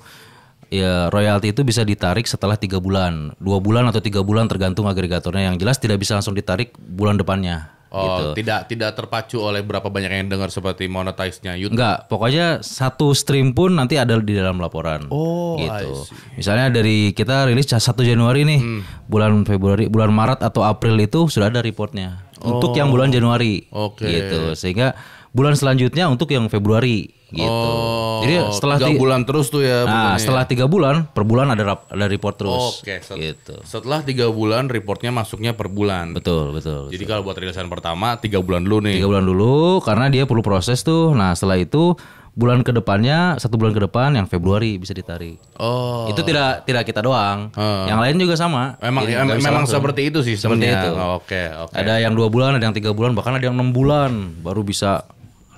ya royalti itu bisa ditarik setelah tiga bulan, dua bulan atau tiga bulan tergantung agregatornya. Yang jelas tidak bisa langsung ditarik bulan depannya. Oh, gitu. tidak tidak terpacu oleh berapa banyak yang dengar seperti monetize-nya YouTube. Enggak, pokoknya satu stream pun nanti ada di dalam laporan. Oh, gitu. Misalnya dari kita rilis 1 Januari nih, bulan Februari, bulan Maret atau April itu sudah ada reportnya untuk yang bulan Januari. Oke. Gitu. Sehingga bulan selanjutnya untuk yang Februari gitu. Oh, Jadi setelah tiga ti- bulan terus tuh ya. Nah, setelah tiga bulan per bulan ada rap- ada report terus. Oke, set- gitu. Setelah tiga bulan reportnya masuknya per bulan. Betul, betul. Jadi kalau buat rilisan pertama tiga bulan dulu nih. Tiga bulan dulu karena dia perlu proses tuh. Nah, setelah itu bulan ke depannya satu bulan ke depan yang Februari bisa ditarik. Oh, Itu tidak tidak kita doang. Yang lain juga sama. memang bisa memang langsung. seperti itu sih Seperti itu. Oke, oke. Ada yang dua bulan, ada yang tiga bulan, bahkan ada yang enam bulan baru bisa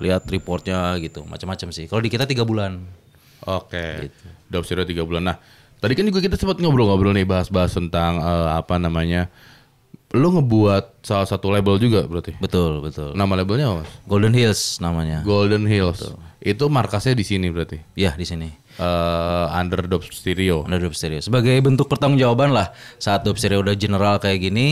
lihat reportnya gitu. Macam-macam sih. Kalau di kita tiga bulan. Oke. Gitu. Dop Zero tiga bulan. Nah, tadi kan juga kita sempat ngobrol-ngobrol nih bahas-bahas tentang eh, apa namanya. Lu ngebuat salah satu label juga berarti. Betul, betul. Nama labelnya apa, Mas? Golden Hills namanya. Golden Hills. Itu markasnya di sini berarti. Ya di sini. Eh under Dop Stereo. Under Dope Stereo. Sebagai bentuk pertanggungjawaban lah saat Dope Stereo udah general kayak gini,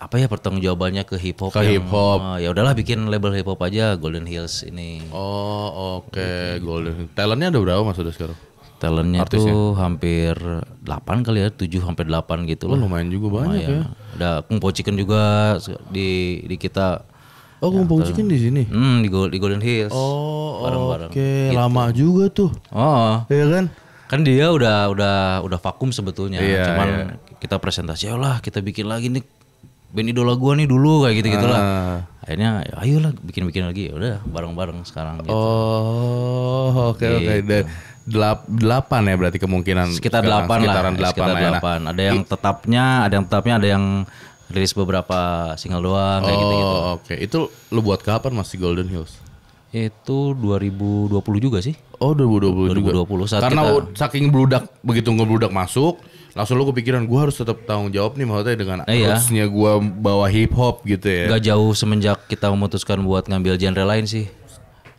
apa ya pertanggungjawabannya ke hip hop? Ke hip hop. ya udahlah bikin label hip hop aja Golden Hills ini. Oh, oke. Golden. Talentnya ada berapa Mas udah sekarang? Talentnya tuh hampir 8 kali ya, 7 sampai 8 gitu Oh, lah. lumayan juga banyak ya. Lumayan. Ada Kungpo Chicken juga di di kita. Oh, kumpul chicken di sini. Hmm, di, Gol- di Golden Hills. Oh, Bareng-bareng. oke. Lama juga tuh. Oh, Iya kan? kan dia udah udah udah vakum sebetulnya. Iya, Cuman kita presentasi, lah kita bikin lagi nih band idola gua nih dulu kayak gitu gitulah. Ah. Akhirnya ya ayolah bikin-bikin lagi. Ya udah bareng-bareng sekarang gitu. Oh, oke oke. Dan delap- delapan ya berarti kemungkinan sekitar sekarang, delapan lah. sekitaran ya, delapan sekitar lah ya. Nah, delapan. Ada yang tetapnya, ada yang tetapnya, ada yang rilis beberapa single doang kayak gitu gitu. Oh, oke. Itu lu buat kapan Mas di Golden Hills? Itu 2020 juga sih. Oh 2020, 2020 juga. saat Karena kita- saking beludak begitu ngebludak masuk, langsung lu kepikiran gue harus tetap tanggung jawab nih maksudnya dengan Iya. rootsnya gue bawa hip hop gitu ya. Gak jauh semenjak kita memutuskan buat ngambil genre lain sih.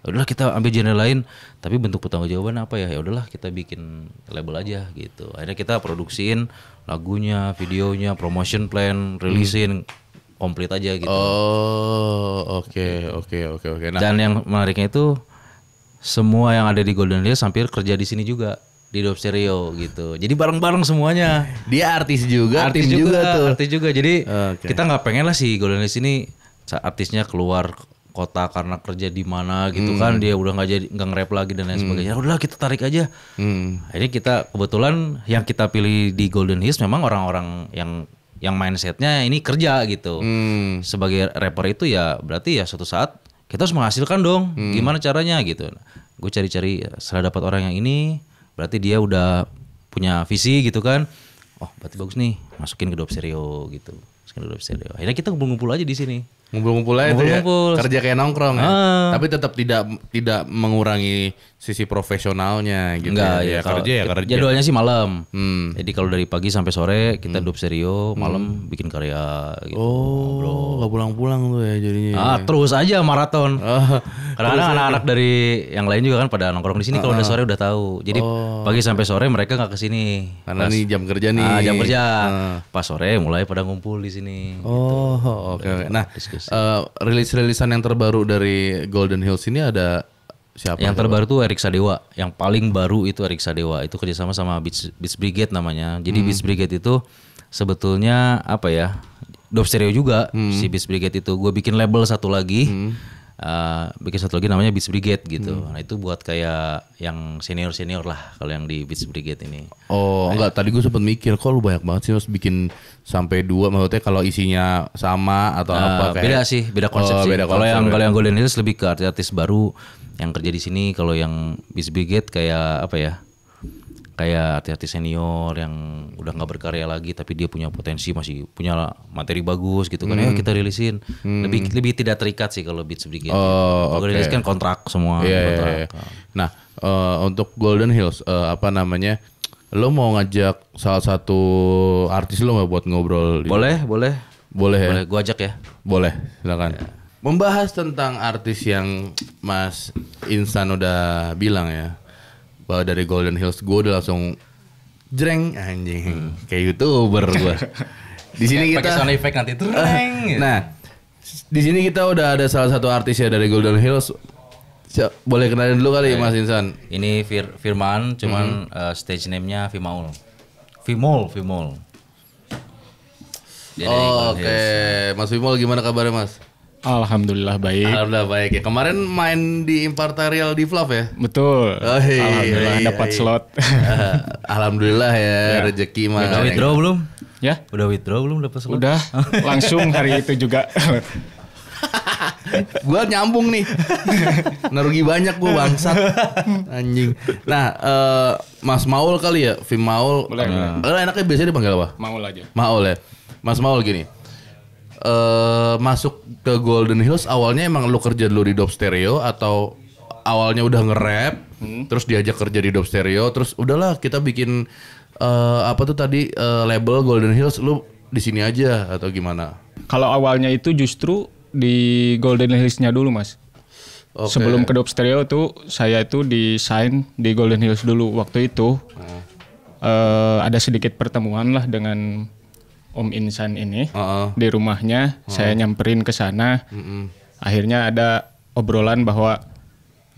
Ya Udahlah kita ambil genre lain, tapi bentuk pertanggungjawaban apa ya? Ya udahlah kita bikin label aja gitu. Akhirnya kita produksiin lagunya, videonya, promotion plan, rilisin komplit aja gitu. Oh, oke oke oke oke. Nah, Dan yang menariknya itu semua yang ada di Golden Hills hampir kerja di sini juga di Dope Stereo gitu. Jadi bareng-bareng semuanya. dia artis juga, artis tim juga, tuh. artis juga. Jadi Oke. kita nggak pengen lah sih Golden Hills ini artisnya keluar kota karena kerja di mana gitu kan dia udah nggak jadi nggak nge-rap lagi dan lain sebagainya. Udahlah kita tarik aja. Hmm. Akhirnya kita kebetulan yang kita pilih di Golden Hills memang orang-orang yang yang mindsetnya ini kerja gitu. Hmm. Sebagai rapper itu ya berarti ya suatu saat kita harus menghasilkan dong. Hmm. Gimana caranya gitu. Gue cari-cari setelah dapat orang yang ini berarti dia udah punya visi gitu kan. Oh berarti bagus nih masukin ke Dope gitu. Masukin ke Dope. Akhirnya kita ngumpul-ngumpul aja di sini. Ngumpul-ngumpul aja tuh ya. Ngumpul-ngumpul. Kerja kayak nongkrong ya. Ah. Tapi tetap tidak tidak mengurangi sisi profesionalnya gitu Enggak ya. ya, kalau kerja ya kerja. Jadwalnya sih malam. Hmm. Jadi kalau dari pagi sampai sore kita Dope Stereo, malam bikin karya gitu. Oh, nggak pulang-pulang tuh ya jadinya. Ah, terus aja maraton. Oh, Kadang-kadang anak-anak dari yang lain juga kan pada nongkrong di sini kalau udah sore udah tahu. Jadi pagi sampai sore mereka nggak ke sini. karena nih jam kerja nih. Ah, jam kerja. Ah. Pas sore mulai pada ngumpul di sini. Oh, oke oke. Nah, eh, rilis-rilisan yang terbaru dari Golden Hills ini ada siapa? Yang terbaru tuh Erik Sadewa. Yang paling baru itu Erik Sadewa. Itu kerjasama sama Beats, Beats Brigade namanya. Jadi Beats Brigade itu sebetulnya apa ya? Dope Stereo juga si Beats Brigade itu. Gue bikin label satu lagi. Uh, bikin satu lagi namanya Beats Brigade gitu. Nah itu buat kayak yang senior senior lah kalau yang di Beats Brigade ini. Oh, enggak. Tadi gue sempet mikir, kok lu banyak banget sih harus bikin sampai dua. Maksudnya kalau isinya sama atau apa Uh, kayak? beda sih, beda konsep Oh, sih. Kalau yang ya. kalau yang Golden Hills lebih ke artis-artis baru yang kerja di sini. Kalau yang Beats Brigade kayak apa ya? Kayak artis-artis senior yang udah nggak berkarya lagi tapi dia punya potensi masih punya materi bagus gitu kan ya kita rilisin lebih lebih tidak terikat sih kalau beat sedikit Oh, kalau oke. rilis kan kontrak semua Iya, iya, kontrak. iya. Nah, eh, untuk Golden Hills eh, apa namanya? Lo mau ngajak salah satu artis lo nggak buat ngobrol? di- boleh boleh Boleh ya? boleh gua ajak ya Boleh, silakan. Membahas tentang artis yang Mas Insan udah bilang ya. Bahwa dari Golden Hills gue udah langsung jreng anjing. Kayak YouTuber gue. Di sini pakai kita sound effect nanti tuh gitu. Nah, di sini kita udah ada salah satu artis ya dari Golden Hills. Boleh kenalin dulu kali Mas Insan. Ini Fir- Firman, cuman eh, stage name-nya Vimaul. Vimol, Vimol. Oh, Oke, Hills. Mas Wimol gimana kabarnya Mas? Alhamdulillah baik. Alhamdulillah baik ya. Kemarin main di Impartarial di Fluff ya? Betul. Oh, iya, Alhamdulillah iya, dapat iya. slot. Alhamdulillah ya, rezeki mah. Udah withdraw belum? ya, Udah withdraw belum dapat slot? udah langsung hari itu juga. gua nyambung nih. Nerugi banyak gua bangsat. Anjing. Nah, eh, Mas Maul kali ya, Vim Maul. Boleh, Eh, enaknya biasanya dipanggil apa? Mau aja. Maul ya. Mas Maul gini. Eh masuk ke Golden Hills awalnya emang lu kerja dulu di Dop Stereo atau awalnya udah nge-rap terus diajak kerja di Dop Stereo terus udahlah kita bikin eh apa tuh tadi eh, label Golden Hills lu di sini aja atau gimana? Kalau awalnya itu justru di Golden Hills-nya dulu, Mas. Oke. Sebelum ke Dop Stereo tuh saya itu di sign di Golden Hills dulu waktu itu. eh, ada sedikit pertemuan lah dengan Om Insan ini Heeh. di rumahnya. Saya nyamperin ke sana. Akhirnya ada obrolan bahwa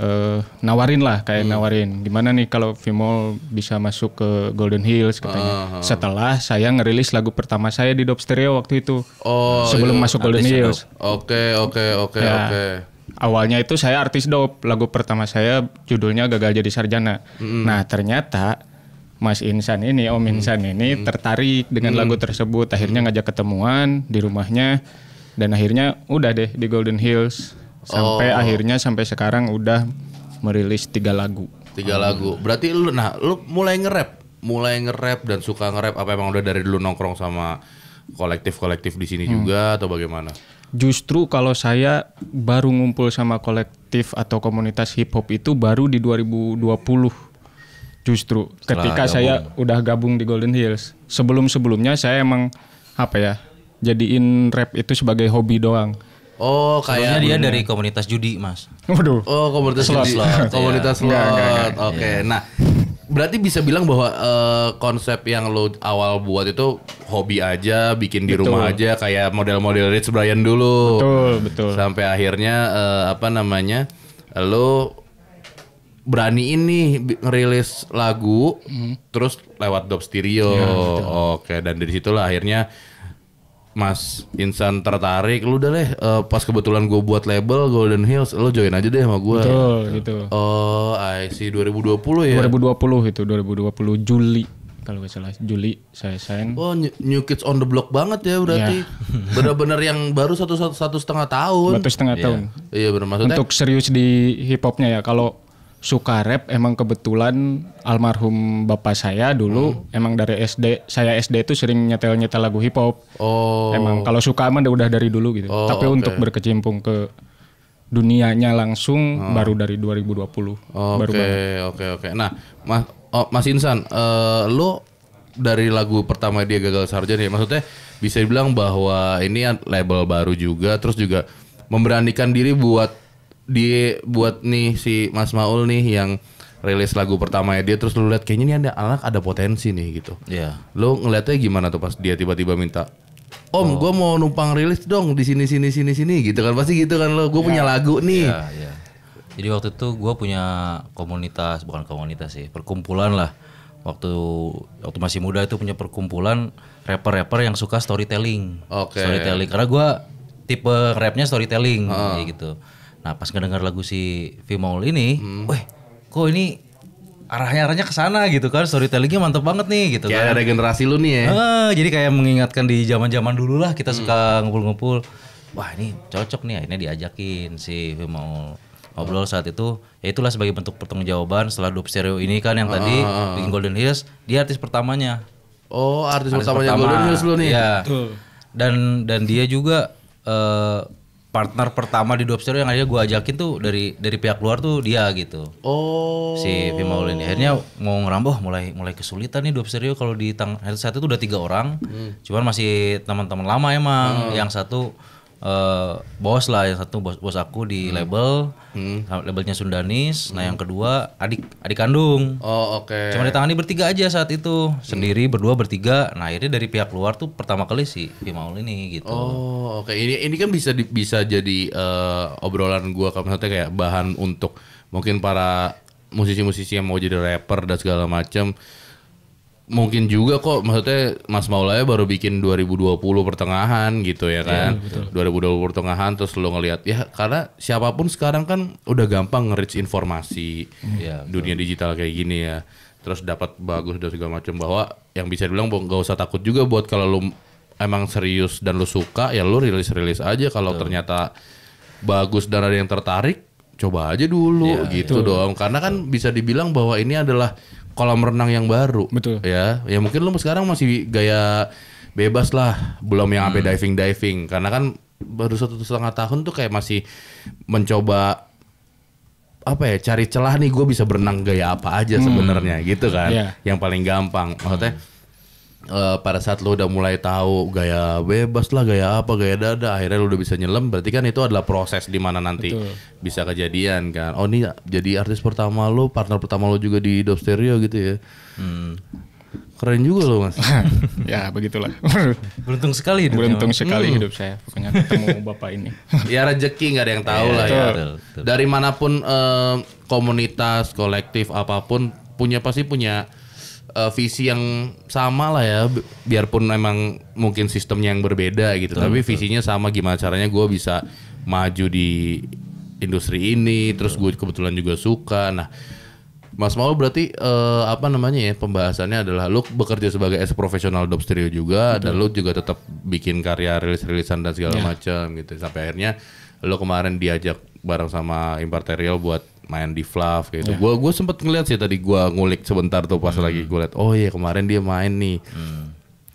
eh, nawarin lah kayak nawarin gimana nih kalau Vimol bisa masuk ke Golden Hills katanya. Setelah saya ngerilis lagu pertama saya di Dop Stereo waktu itu. Oh, sebelum iya. masuk Golden Hills. Oke, oke, oke, Ya. oke. Awalnya itu saya artis dop, lagu pertama saya judulnya Gagal Jadi Sarjana. Nah ternyata Mas Insan ini, Om Insan ini tertarik dengan lagu tersebut, akhirnya ngajak ketemuan di rumahnya, dan akhirnya udah deh di Golden Hills. Sampai akhirnya sampai sekarang udah merilis tiga lagu. Tiga lagu. Berarti lu nah lu mulai nge-rap, mulai nge-rap dan suka nge-rap apa emang udah dari dulu nongkrong sama kolektif-kolektif di sini juga atau bagaimana? Justru kalau saya baru ngumpul sama kolektif atau komunitas hip hop itu baru di 2020. Justru ketika saya udah gabung di Golden Hills. Sebelum-sebelumnya saya emang apa ya? Jadiin rap itu sebagai hobi doang. Oh, Sebelumnya kayak dia dari komunitas judi, Mas. Waduh. Oh, komunitas Slot, judi. slot, komunitas slot. Enggak, enggak, enggak. Oke. Nah, berarti bisa bilang bahwa eh, konsep yang lo awal buat itu hobi aja, bikin di rumah aja kayak model-model Rich Brian dulu. Betul, betul. Sampai akhirnya eh, apa namanya? Lo beraniin nih bi- ngerilis lagu terus lewat Dop Stereo. Oke, dan dari situlah akhirnya Mas Insan tertarik, lu udah deh eh, pas kebetulan gue buat label Golden Hills, lu join aja deh sama gue. Betul gitu. Oh, I see 2020 ya. 2020 itu 2020 Juli kalau nggak salah Juli saya sign. Oh, New- Kids on the Block banget ya berarti. Bener-bener yang baru satu, satu satu setengah tahun. Batu setengah tahun. Iya bener maksudnya. Untuk serius di hip hopnya ya kalau suka rap emang kebetulan almarhum bapak saya dulu emang dari SD saya SD itu sering nyetel nyetel lagu hip hop. Oh, Emang kalau suka emang udah dari dulu gitu. Oh, Tapi oke. untuk berkecimpung ke dunianya langsung baru dari 2020. Baru Oke, oke, oke. Nah, Mas oh, Mas Insan, eh lu dari lagu pertama dia gagal sarjana ya, maksudnya bisa dibilang bahwa ini label baru juga, terus juga memberanikan diri buat di buat nih si Mas Maul nih yang rilis lagu pertama dia terus lu lihat kayaknya ini ada anak ada potensi nih gitu. Iya. Lu ngeliatnya gimana tuh pas dia tiba-tiba minta Om, gua mau numpang rilis dong di sini sini sini sini gitu kan pasti gitu kan lo. Gue punya lagu nih. Iya, iya. Jadi waktu itu gue punya komunitas, bukan komunitas sih, perkumpulan lah. Waktu waktu masih muda itu punya perkumpulan rapper-rapper yang suka storytelling. Oke. Storytelling karena gue tipe rapnya storytelling kayak gitu. Nah pas ngedengar lagu si Vimol ini, Hmm. weh kok ini arahnya arahnya ke sana gitu kan storytellingnya mantep banget nih gitu Kayak kan. ada generasi lu nih ya. Ah, jadi kayak mengingatkan di zaman-zaman dulu lah Hmm. kita suka ngumpul-ngumpul. Wah ini cocok nih akhirnya diajakin si Vimol. ngobrol saat itu ya itulah sebagai bentuk pertanggungjawaban setelah Dub Stereo ini kan yang tadi bikin Golden Hills dia artis pertamanya Oh, artis, Artis pertamanya pertama. Golden Hills lu nih. Iya. Dan dan dia juga eh, partner pertama di Dub Stereo yang akhirnya gue ajakin tuh dari dari pihak luar tuh dia gitu. Oh. si Vimaul ini akhirnya mau ngeramboh mulai mulai kesulitan nih Dub Stereo kalau di tang saat itu udah tiga orang. Cuman masih teman-teman lama emang. Yang satu eh, bos lah yang satu bos bos aku di label. Labelnya Sundanis. Nah yang kedua adik adik kandung. Oh, oke. cuma ditangani bertiga aja saat itu. Sendiri berdua bertiga. Nah akhirnya dari pihak luar tuh pertama kali si Vimaul ini gitu. Oh, oke. Ini ini kan bisa di- bisa jadi eh, obrolan gua kalau maksudnya kayak bahan untuk mungkin para musisi-musisi yang mau jadi rapper dan segala macam. Mungkin juga kok maksudnya Mas Maulaya baru bikin 2020 pertengahan gitu ya kan. 2020 pertengahan terus lo ngelihat ya karena siapa pun sekarang kan udah gampang nge-reach informasi Iya, dunia digital kayak gini ya. Terus dapat bagus dan segala macam bahwa yang bisa dibilang nggak usah takut juga buat kalau lu emang serius dan lu suka ya lu rilis-rilis aja. Kalau ternyata bagus dan ada yang tertarik coba aja dulu gitu dong karena kan bisa dibilang bahwa ini adalah kolam renang yang baru. Betul. ya ya mungkin lu sekarang masih gaya bebas lah belum yang sampai diving diving. Karena kan baru satu setengah tahun tuh kayak masih mencoba apa ya cari celah nih gue bisa berenang gaya apa aja sebenarnya gitu kan. Iya. yang paling gampang. Maksudnya eh, pada saat lo udah mulai tahu gaya bebas lah gaya apa gaya dada akhirnya lo udah bisa nyelam berarti kan itu adalah proses di mana nanti bisa kejadian kan oh ini jadi artis pertama lo partner pertama lo juga di Dop Stereo gitu ya Hmm. keren juga lo mas ya begitulah. beruntung sekali hidupnya, Beruntung Bang. sekali hidup saya pokoknya ketemu bapak ini. ya rezeki nggak ada yang tahu Iya, lah ya betul, betul. dari mana pun eh, komunitas kolektif apa pun punya pasti punya eh, visi yang sama lah ya bi- biarpun memang mungkin sistemnya yang berbeda gitu tapi visinya sama gimana caranya gue bisa maju di industri ini terus gue kebetulan juga suka. Nah Mas Maul berarti eh, apa namanya ya pembahasannya adalah lu bekerja sebagai as profesional dub stereo juga dan lu juga tetap bikin karya rilis-rilisan dan segala macam gitu. Sampai akhirnya lu kemarin diajak bareng sama Imparterial buat main di Fluff gitu. Gua gua sempet ngeliat sih tadi gua ngulik sebentar tuh pas lagi gue liat oh iya kemarin dia main nih.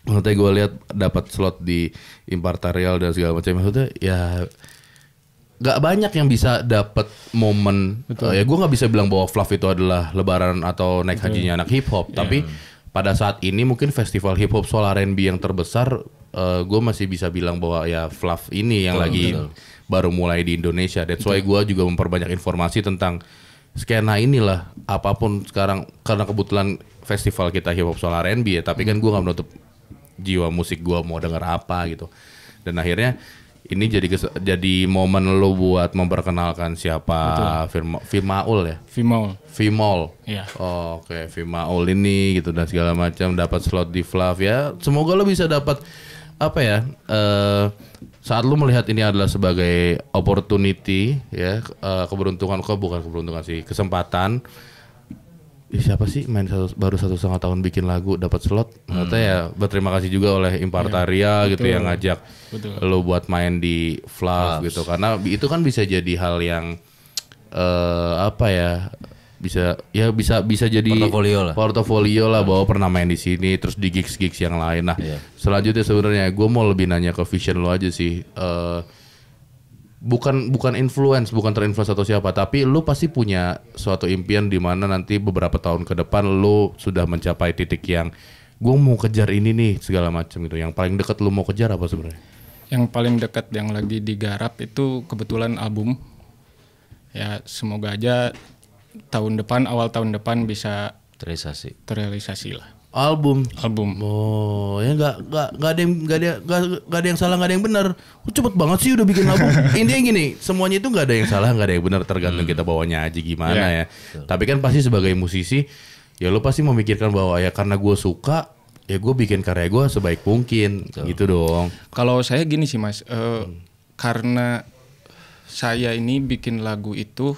Maksudnya gue lihat dapat slot di Imparterial dan segala macam. Maksudnya ya nggak banyak yang bisa dapat momen. Eh, ya gue nggak bisa bilang bahwa Fluff itu adalah lebaran atau naik hajinya anak hip hop tapi pada saat ini mungkin festival hip hop soul R&B yang terbesar gue masih bisa bilang bahwa ya Fluff ini yang lagi baru mulai di Indonesia. That's why gue juga memperbanyak informasi tentang skena inilah apa pun sekarang karena kebetulan festival kita hip hop soul R&B ya tapi kan gue nggak menutup jiwa musik gue mau denger apa gitu. Dan akhirnya ini jadi jadi momen lo buat memperkenalkan siapa? Firma, Firmaul ya? Vimol. Vimol Iya. oh, oke. Firmaul ini gitu dan segala macam dapat slot di Flav ya. Semoga lo bisa dapat apa ya eh saat lo melihat ini adalah sebagai opportunity ya eh, keberuntungan kok bukan keberuntungan sih kesempatan. Siapa sih main satu, baru satu setengah tahun bikin lagu dapat slot? Ternyata ya berterima kasih juga oleh Impartaria gitu yang ngajak lo buat main di Flav gitu. Karena itu kan bisa jadi hal yang eh apa ya bisa ya bisa bisa jadi Portofolio lah. portofolio lah bahwa pernah main di sini terus di gigs gigs yang lain. Nah Iya. selanjutnya sebenarnya gue mau lebih nanya ke vision lo aja sih. Eh bukan bukan influence, bukan terinfluence atau siapa, tapi lu pasti punya suatu impian di mana nanti beberapa tahun ke depan lu sudah mencapai titik yang gue mau kejar ini nih segala macam gitu. Yang paling dekat lu mau kejar apa sebenarnya? Yang paling dekat yang lagi digarap itu kebetulan album. Ya semoga aja tahun depan awal tahun depan bisa Terrealisasi. terrealisasi lah. Album. Album. Oh ya nggak nggak nggak ada yang nggak ada nggak nggak ada yang salah nggak ada yang benar. Oh, cepet banget sih udah bikin album. Intinya gini, semuanya itu nggak ada yang salah nggak ada yang benar tergantung kita bawanya aja gimana ya. Tapi kan pasti sebagai musisi ya lu pasti memikirkan bahwa ya karena gue suka ya gue bikin karya gue sebaik mungkin gitu dong. Kalau saya gini sih mas, eh, karena saya ini bikin lagu itu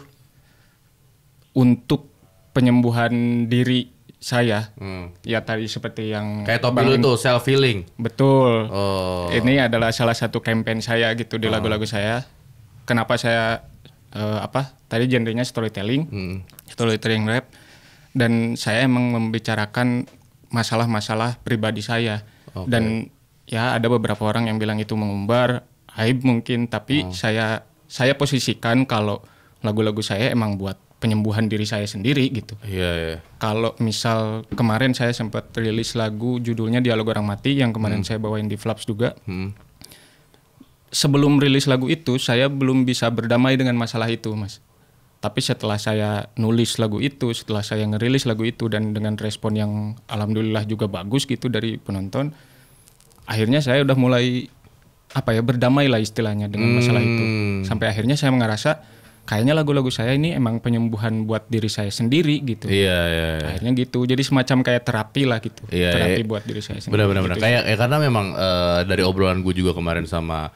untuk penyembuhan diri saya. Ya tadi seperti yang Kayak topi lu tuh self healing. betul. Oh. Ini adalah salah satu campaign saya gitu di lagu-lagu saya. Kenapa saya eh, apa tadi genrenya storytelling, Hmm. storytelling rap dan saya emang membicarakan masalah-masalah pribadi saya dan ya ada beberapa orang yang bilang itu mengumbar aib mungkin tapi Oh. saya saya posisikan kalau lagu-lagu saya emang buat penyembuhan diri saya sendiri gitu. Iya, iya. Kalau misal kemarin saya sempat rilis lagu judulnya Dialog Orang Mati yang kemarin saya bawain di Flaps juga. Hmm. Sebelum rilis lagu itu saya belum bisa berdamai dengan masalah itu, Mas. Tapi setelah saya nulis lagu itu, setelah saya ngerilis lagu itu dan dengan respon yang alhamdulillah juga bagus gitu dari penonton, akhirnya saya udah mulai apa ya berdamai lah istilahnya dengan masalah itu. Sampai akhirnya saya ngerasa kayaknya lagu-lagu saya ini emang penyembuhan buat diri saya sendiri gitu. Iya, iya, iya. Akhirnya gitu. Jadi semacam kayak terapi lah gitu. Iya, terapi iya. buat diri saya sendiri. Benar-benar benar. gitu. Kayak ya karena memang eh, dari obrolan gue juga kemarin sama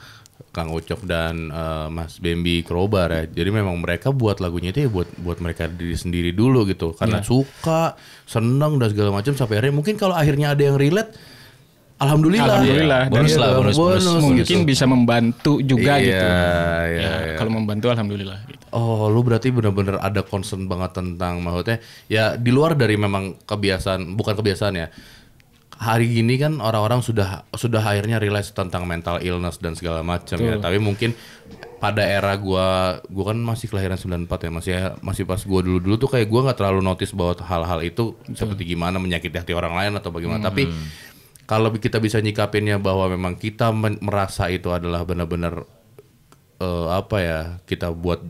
Kang Ucok dan eh, Mas Bambi Krobar ya. Jadi memang mereka buat lagunya itu ya buat buat mereka diri sendiri dulu gitu. Karena Iya. suka, senang dan segala macam sampai akhirnya mungkin kalau akhirnya ada yang relate Alhamdulillah. Alhamdulillah. Dan Bonus lah, Iya, bonus, bonus. mungkin bisa membantu juga Iya, gitu. iya, ya, iya. Kalau membantu alhamdulillah gitu. Oh, lu berarti benar-benar ada concern banget tentang maksudnya ya di luar dari memang kebiasaan, bukan kebiasaan ya. Hari gini kan orang-orang sudah sudah akhirnya realize tentang mental illness dan segala macam ya. Tapi mungkin pada era gua gua kan masih kelahiran 94 ya, masih masih pas gua dulu-dulu tuh kayak gua nggak terlalu notice bahwa hal-hal itu seperti gimana menyakiti hati orang lain atau bagaimana. Tapi kalau kita bisa nyikapinnya bahwa memang kita merasa itu adalah benar-benar eh, apa ya kita buat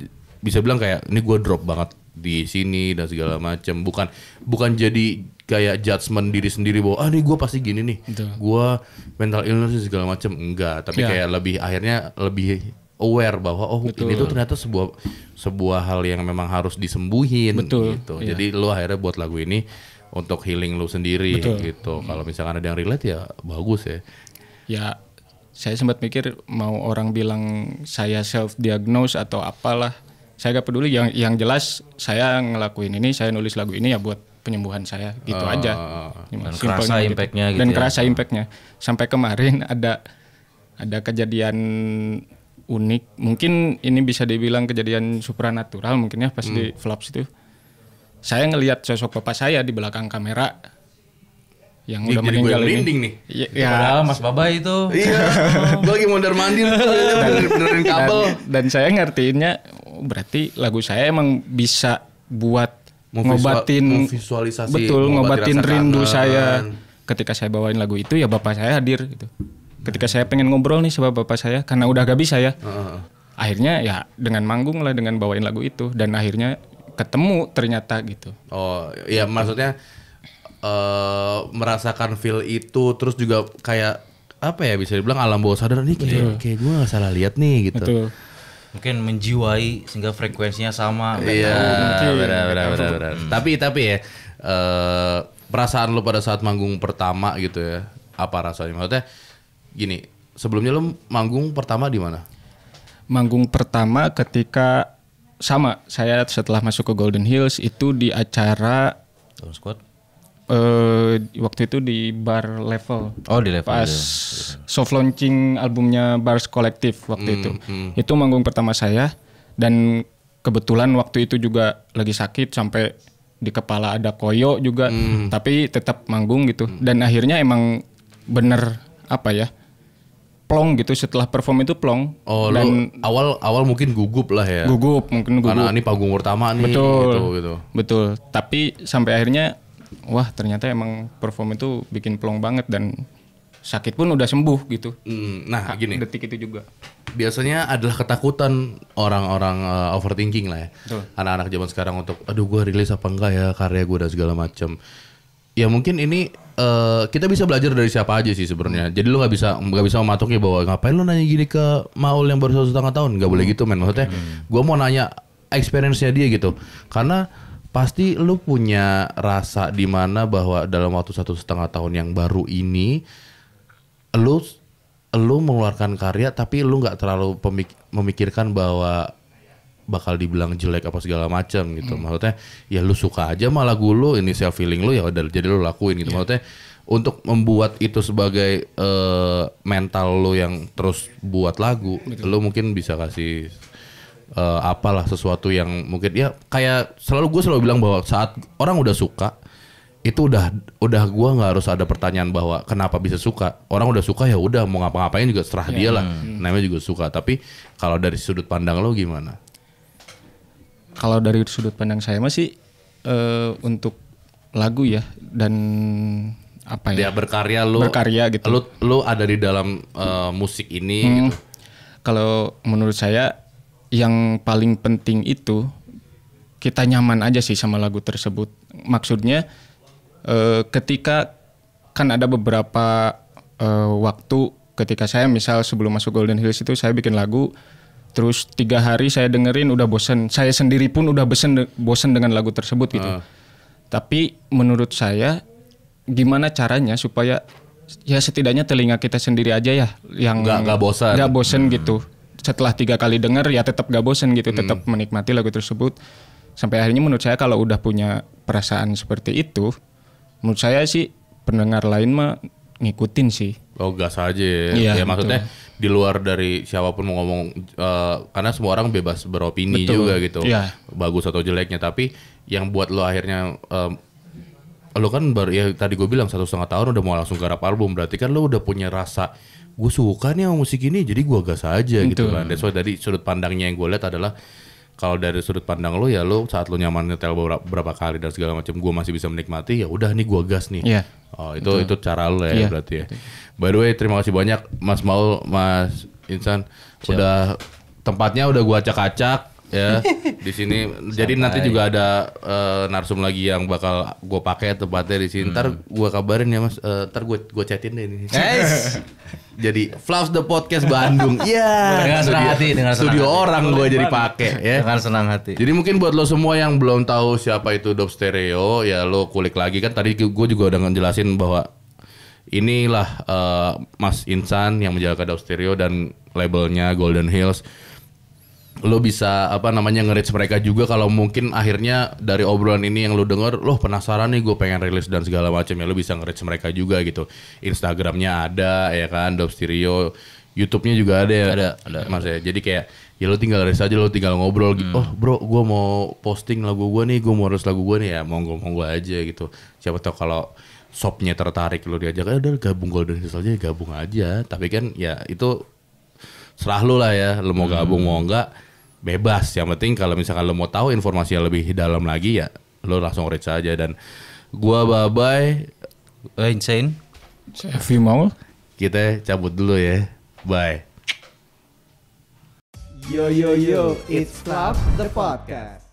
bisa bilang kayak ini gue drop banget di sini dan segala macam bukan bukan jadi kayak judgement diri sendiri bahwa ah ini gue pasti gini nih. Gue mental illness segala macam enggak tapi Ya. kayak lebih akhirnya lebih aware bahwa oh ini tuh ternyata sebuah sebuah hal yang memang harus disembuhin Betul, gitu. Jadi lu akhirnya buat lagu ini untuk healing lu sendiri gitu kalau misalkan ada yang relate ya bagus ya Ya saya sempat mikir mau orang bilang saya self diagnose atau apalah. Saya gak peduli yang yang jelas saya ngelakuin ini, saya nulis lagu ini ya buat penyembuhan saya gitu aja. Dan Simpelnya kerasa gitu. impact-nya gitu Dan ya. kerasa impactnya. Sampai kemarin ada ada kejadian unik. Mungkin ini bisa dibilang kejadian supranatural mungkin ya pas di Flaps itu. Saya ngelihat sosok bapak saya di belakang kamera yang Nih, udah jadi gue meninggal yang ini. nih. Ya, ya, Padahal Mas Baba itu. Iya. Gue lagi mondar mandir benerin, benerin kabel. dan, dan saya ngertiinnya berarti lagu saya emang bisa buat Memvisual- ngobatin memvisualisasi, betul ngobatin rasa rindu kangen. saya. Ketika saya bawain lagu itu ya bapak saya hadir gitu. Ketika saya pengen ngobrol nih sama bapak saya karena udah gak bisa ya. Akhirnya ya dengan manggung lah dengan bawain lagu itu. Dan akhirnya ketemu ternyata gitu Oh, ya maksudnya eh merasakan feel itu terus juga kayak apa ya bisa dibilang alam bawah sadar nih kayak, kayak gue gak salah lihat nih gitu. betul mungkin menjiwai sehingga frekuensinya sama. Iya, benar benar benar benar. Tapi tapi ya eh perasaan lu pada saat manggung pertama gitu ya. Apa rasanya? Maksudnya gini, sebelumnya lu manggung pertama di mana? manggung pertama ketika sama saya setelah masuk ke Golden Hills itu di acara Tahun squad. eh waktu itu di bar level. Oh di level. pas soft launching albumnya Bars Collective waktu itu. itu manggung pertama saya dan kebetulan waktu itu juga lagi sakit sampai di kepala ada koyo juga tapi tetap manggung gitu. Dan akhirnya emang bener apa ya plong gitu setelah perform itu plong Oh, dan lu awal awal mungkin gugup lah ya. gugup mungkin gugup Karena ini panggung pertama nih Betul. gitu gitu. Betul. Tapi sampai akhirnya wah ternyata emang perform itu bikin plong banget dan sakit pun udah sembuh gitu. Hmm, nah, gini. Detik itu juga. biasanya adalah ketakutan orang-orang uh, overthinking lah ya. Anak-anak zaman sekarang untuk aduh gue rilis apa enggak ya karya gue dan segala macam. Ya mungkin ini uh, kita bisa belajar dari siapa aja sih sebenarnya. Jadi lu nggak bisa nggak bisa mematuhi bahwa ngapain lu nanya gini ke Maul yang baru satu setengah tahun nggak boleh gitu men. Maksudnya gue mau nanya experience-nya dia gitu. Karena pasti lu punya rasa di mana bahwa dalam waktu satu setengah tahun yang baru ini lu lu mengeluarkan karya tapi lu nggak terlalu pemik- memikirkan bahwa bakal dibilang jelek apa segala macam gitu. Maksudnya ya lu suka aja mah lagu lu ini self feeling lu ya udah jadi lu lakuin gitu. Maksudnya untuk membuat itu sebagai eh, mental lu yang terus buat lagu lu mungkin bisa kasih eh, apalah sesuatu yang mungkin ya kayak selalu gue selalu bilang bahwa saat orang udah suka itu udah udah gua nggak harus ada pertanyaan bahwa kenapa bisa suka. Orang udah suka ya udah mau ngapa-ngapain juga serah dia lah. Namanya juga suka. Tapi kalau dari sudut pandang lo gimana Kalau dari sudut pandang saya masih eh, untuk lagu ya dan apa dia ya? berkarya lo Berkarya gitu. lo lo ada di dalam eh, musik ini gitu Kalau menurut saya yang paling penting itu kita nyaman aja sih sama lagu tersebut. Maksudnya eh, ketika kan ada beberapa eh, waktu ketika saya misal sebelum masuk Golden Hills itu saya bikin lagu terus tiga hari saya dengerin udah bosen. Saya sendiri pun udah bosen bosen dengan lagu tersebut gitu. Tapi menurut saya gimana caranya supaya ya setidaknya telinga kita sendiri aja ya yang Nggak- nggak bosan. nggak bosen gitu. Setelah tiga kali denger ya tetap gak bosen gitu tetap menikmati lagu tersebut. Sampai akhirnya menurut saya kalau udah punya perasaan seperti itu menurut saya sih pendengar lain mah ngikutin sih Oh gas aja ya. Iya, ya maksudnya di luar dari siapa pun mau ngomong eh, karena semua orang bebas beropini Betul. juga gitu. Iya. Bagus atau jeleknya tapi yang buat lo akhirnya em, lo kan baru ya tadi gue bilang satu setengah tahun udah mau langsung garap album berarti kan lo udah punya rasa gue suka nih sama musik ini jadi gue gas aja gitu kan. That's why tadi sudut pandangnya yang gue lihat adalah kalau dari sudut pandang lo ya lo saat lo nyaman nyetel beberapa, beberapa kali dan segala macam gue masih bisa menikmati ya udah nih gue gas nih. Iya. Oh itu itu cara lo ya Iya. berarti ya. By the way terima kasih banyak Mas Maul, Mas Insan udah tempatnya udah gua acak-acak ya di sini. Jadi nanti juga ada eh, narsum lagi yang bakal gua pakai tempatnya di sini. Ntar gua kabarin ya Mas. Eh, ntar gua gua chatin deh ini. Guys, Jadi Flaws the Podcast Bandung. Iya. Dengan senang hati, dengan senang studio hati. orang gua jadi pakai ya. dengan senang hati. Jadi mungkin buat lo semua yang belum tahu siapa itu Dope Stereo, ya lo kulik lagi kan tadi gue juga udah ngejelasin bahwa inilah eh, Mas Insan yang menjaga Dope Stereo dan labelnya Golden Hills. Lo bisa apa namanya nge-reach mereka juga kalau mungkin akhirnya dari obrolan ini yang lo denger, lo penasaran nih gue pengen rilis dan segala macam ya lo bisa nge-reach mereka juga gitu. Instagramnya ada ya kan Dope Stereo, YouTube-nya juga ada ya. Ada, ada. Mas ya. Jadi kayak ya lo tinggal rilis aja lo tinggal ngobrol gitu. Oh bro, gue mau posting lagu gue nih, gue mau rilis lagu gue nih ya monggo monggo aja gitu. Siapa tahu kalau shopnya tertarik lo diajak, eh udah gabung Golden Hills aja gabung aja. Tapi kan ya itu serah lu lah ya, lu mau gabung mau enggak bebas. Yang penting kalau misalkan lu mau tahu informasi yang lebih dalam lagi ya lu langsung reach aja dan gua bye bye Eh, insane. saya Vimal kita cabut dulu ya. Bye. Yo yo yo, it's Club the podcast.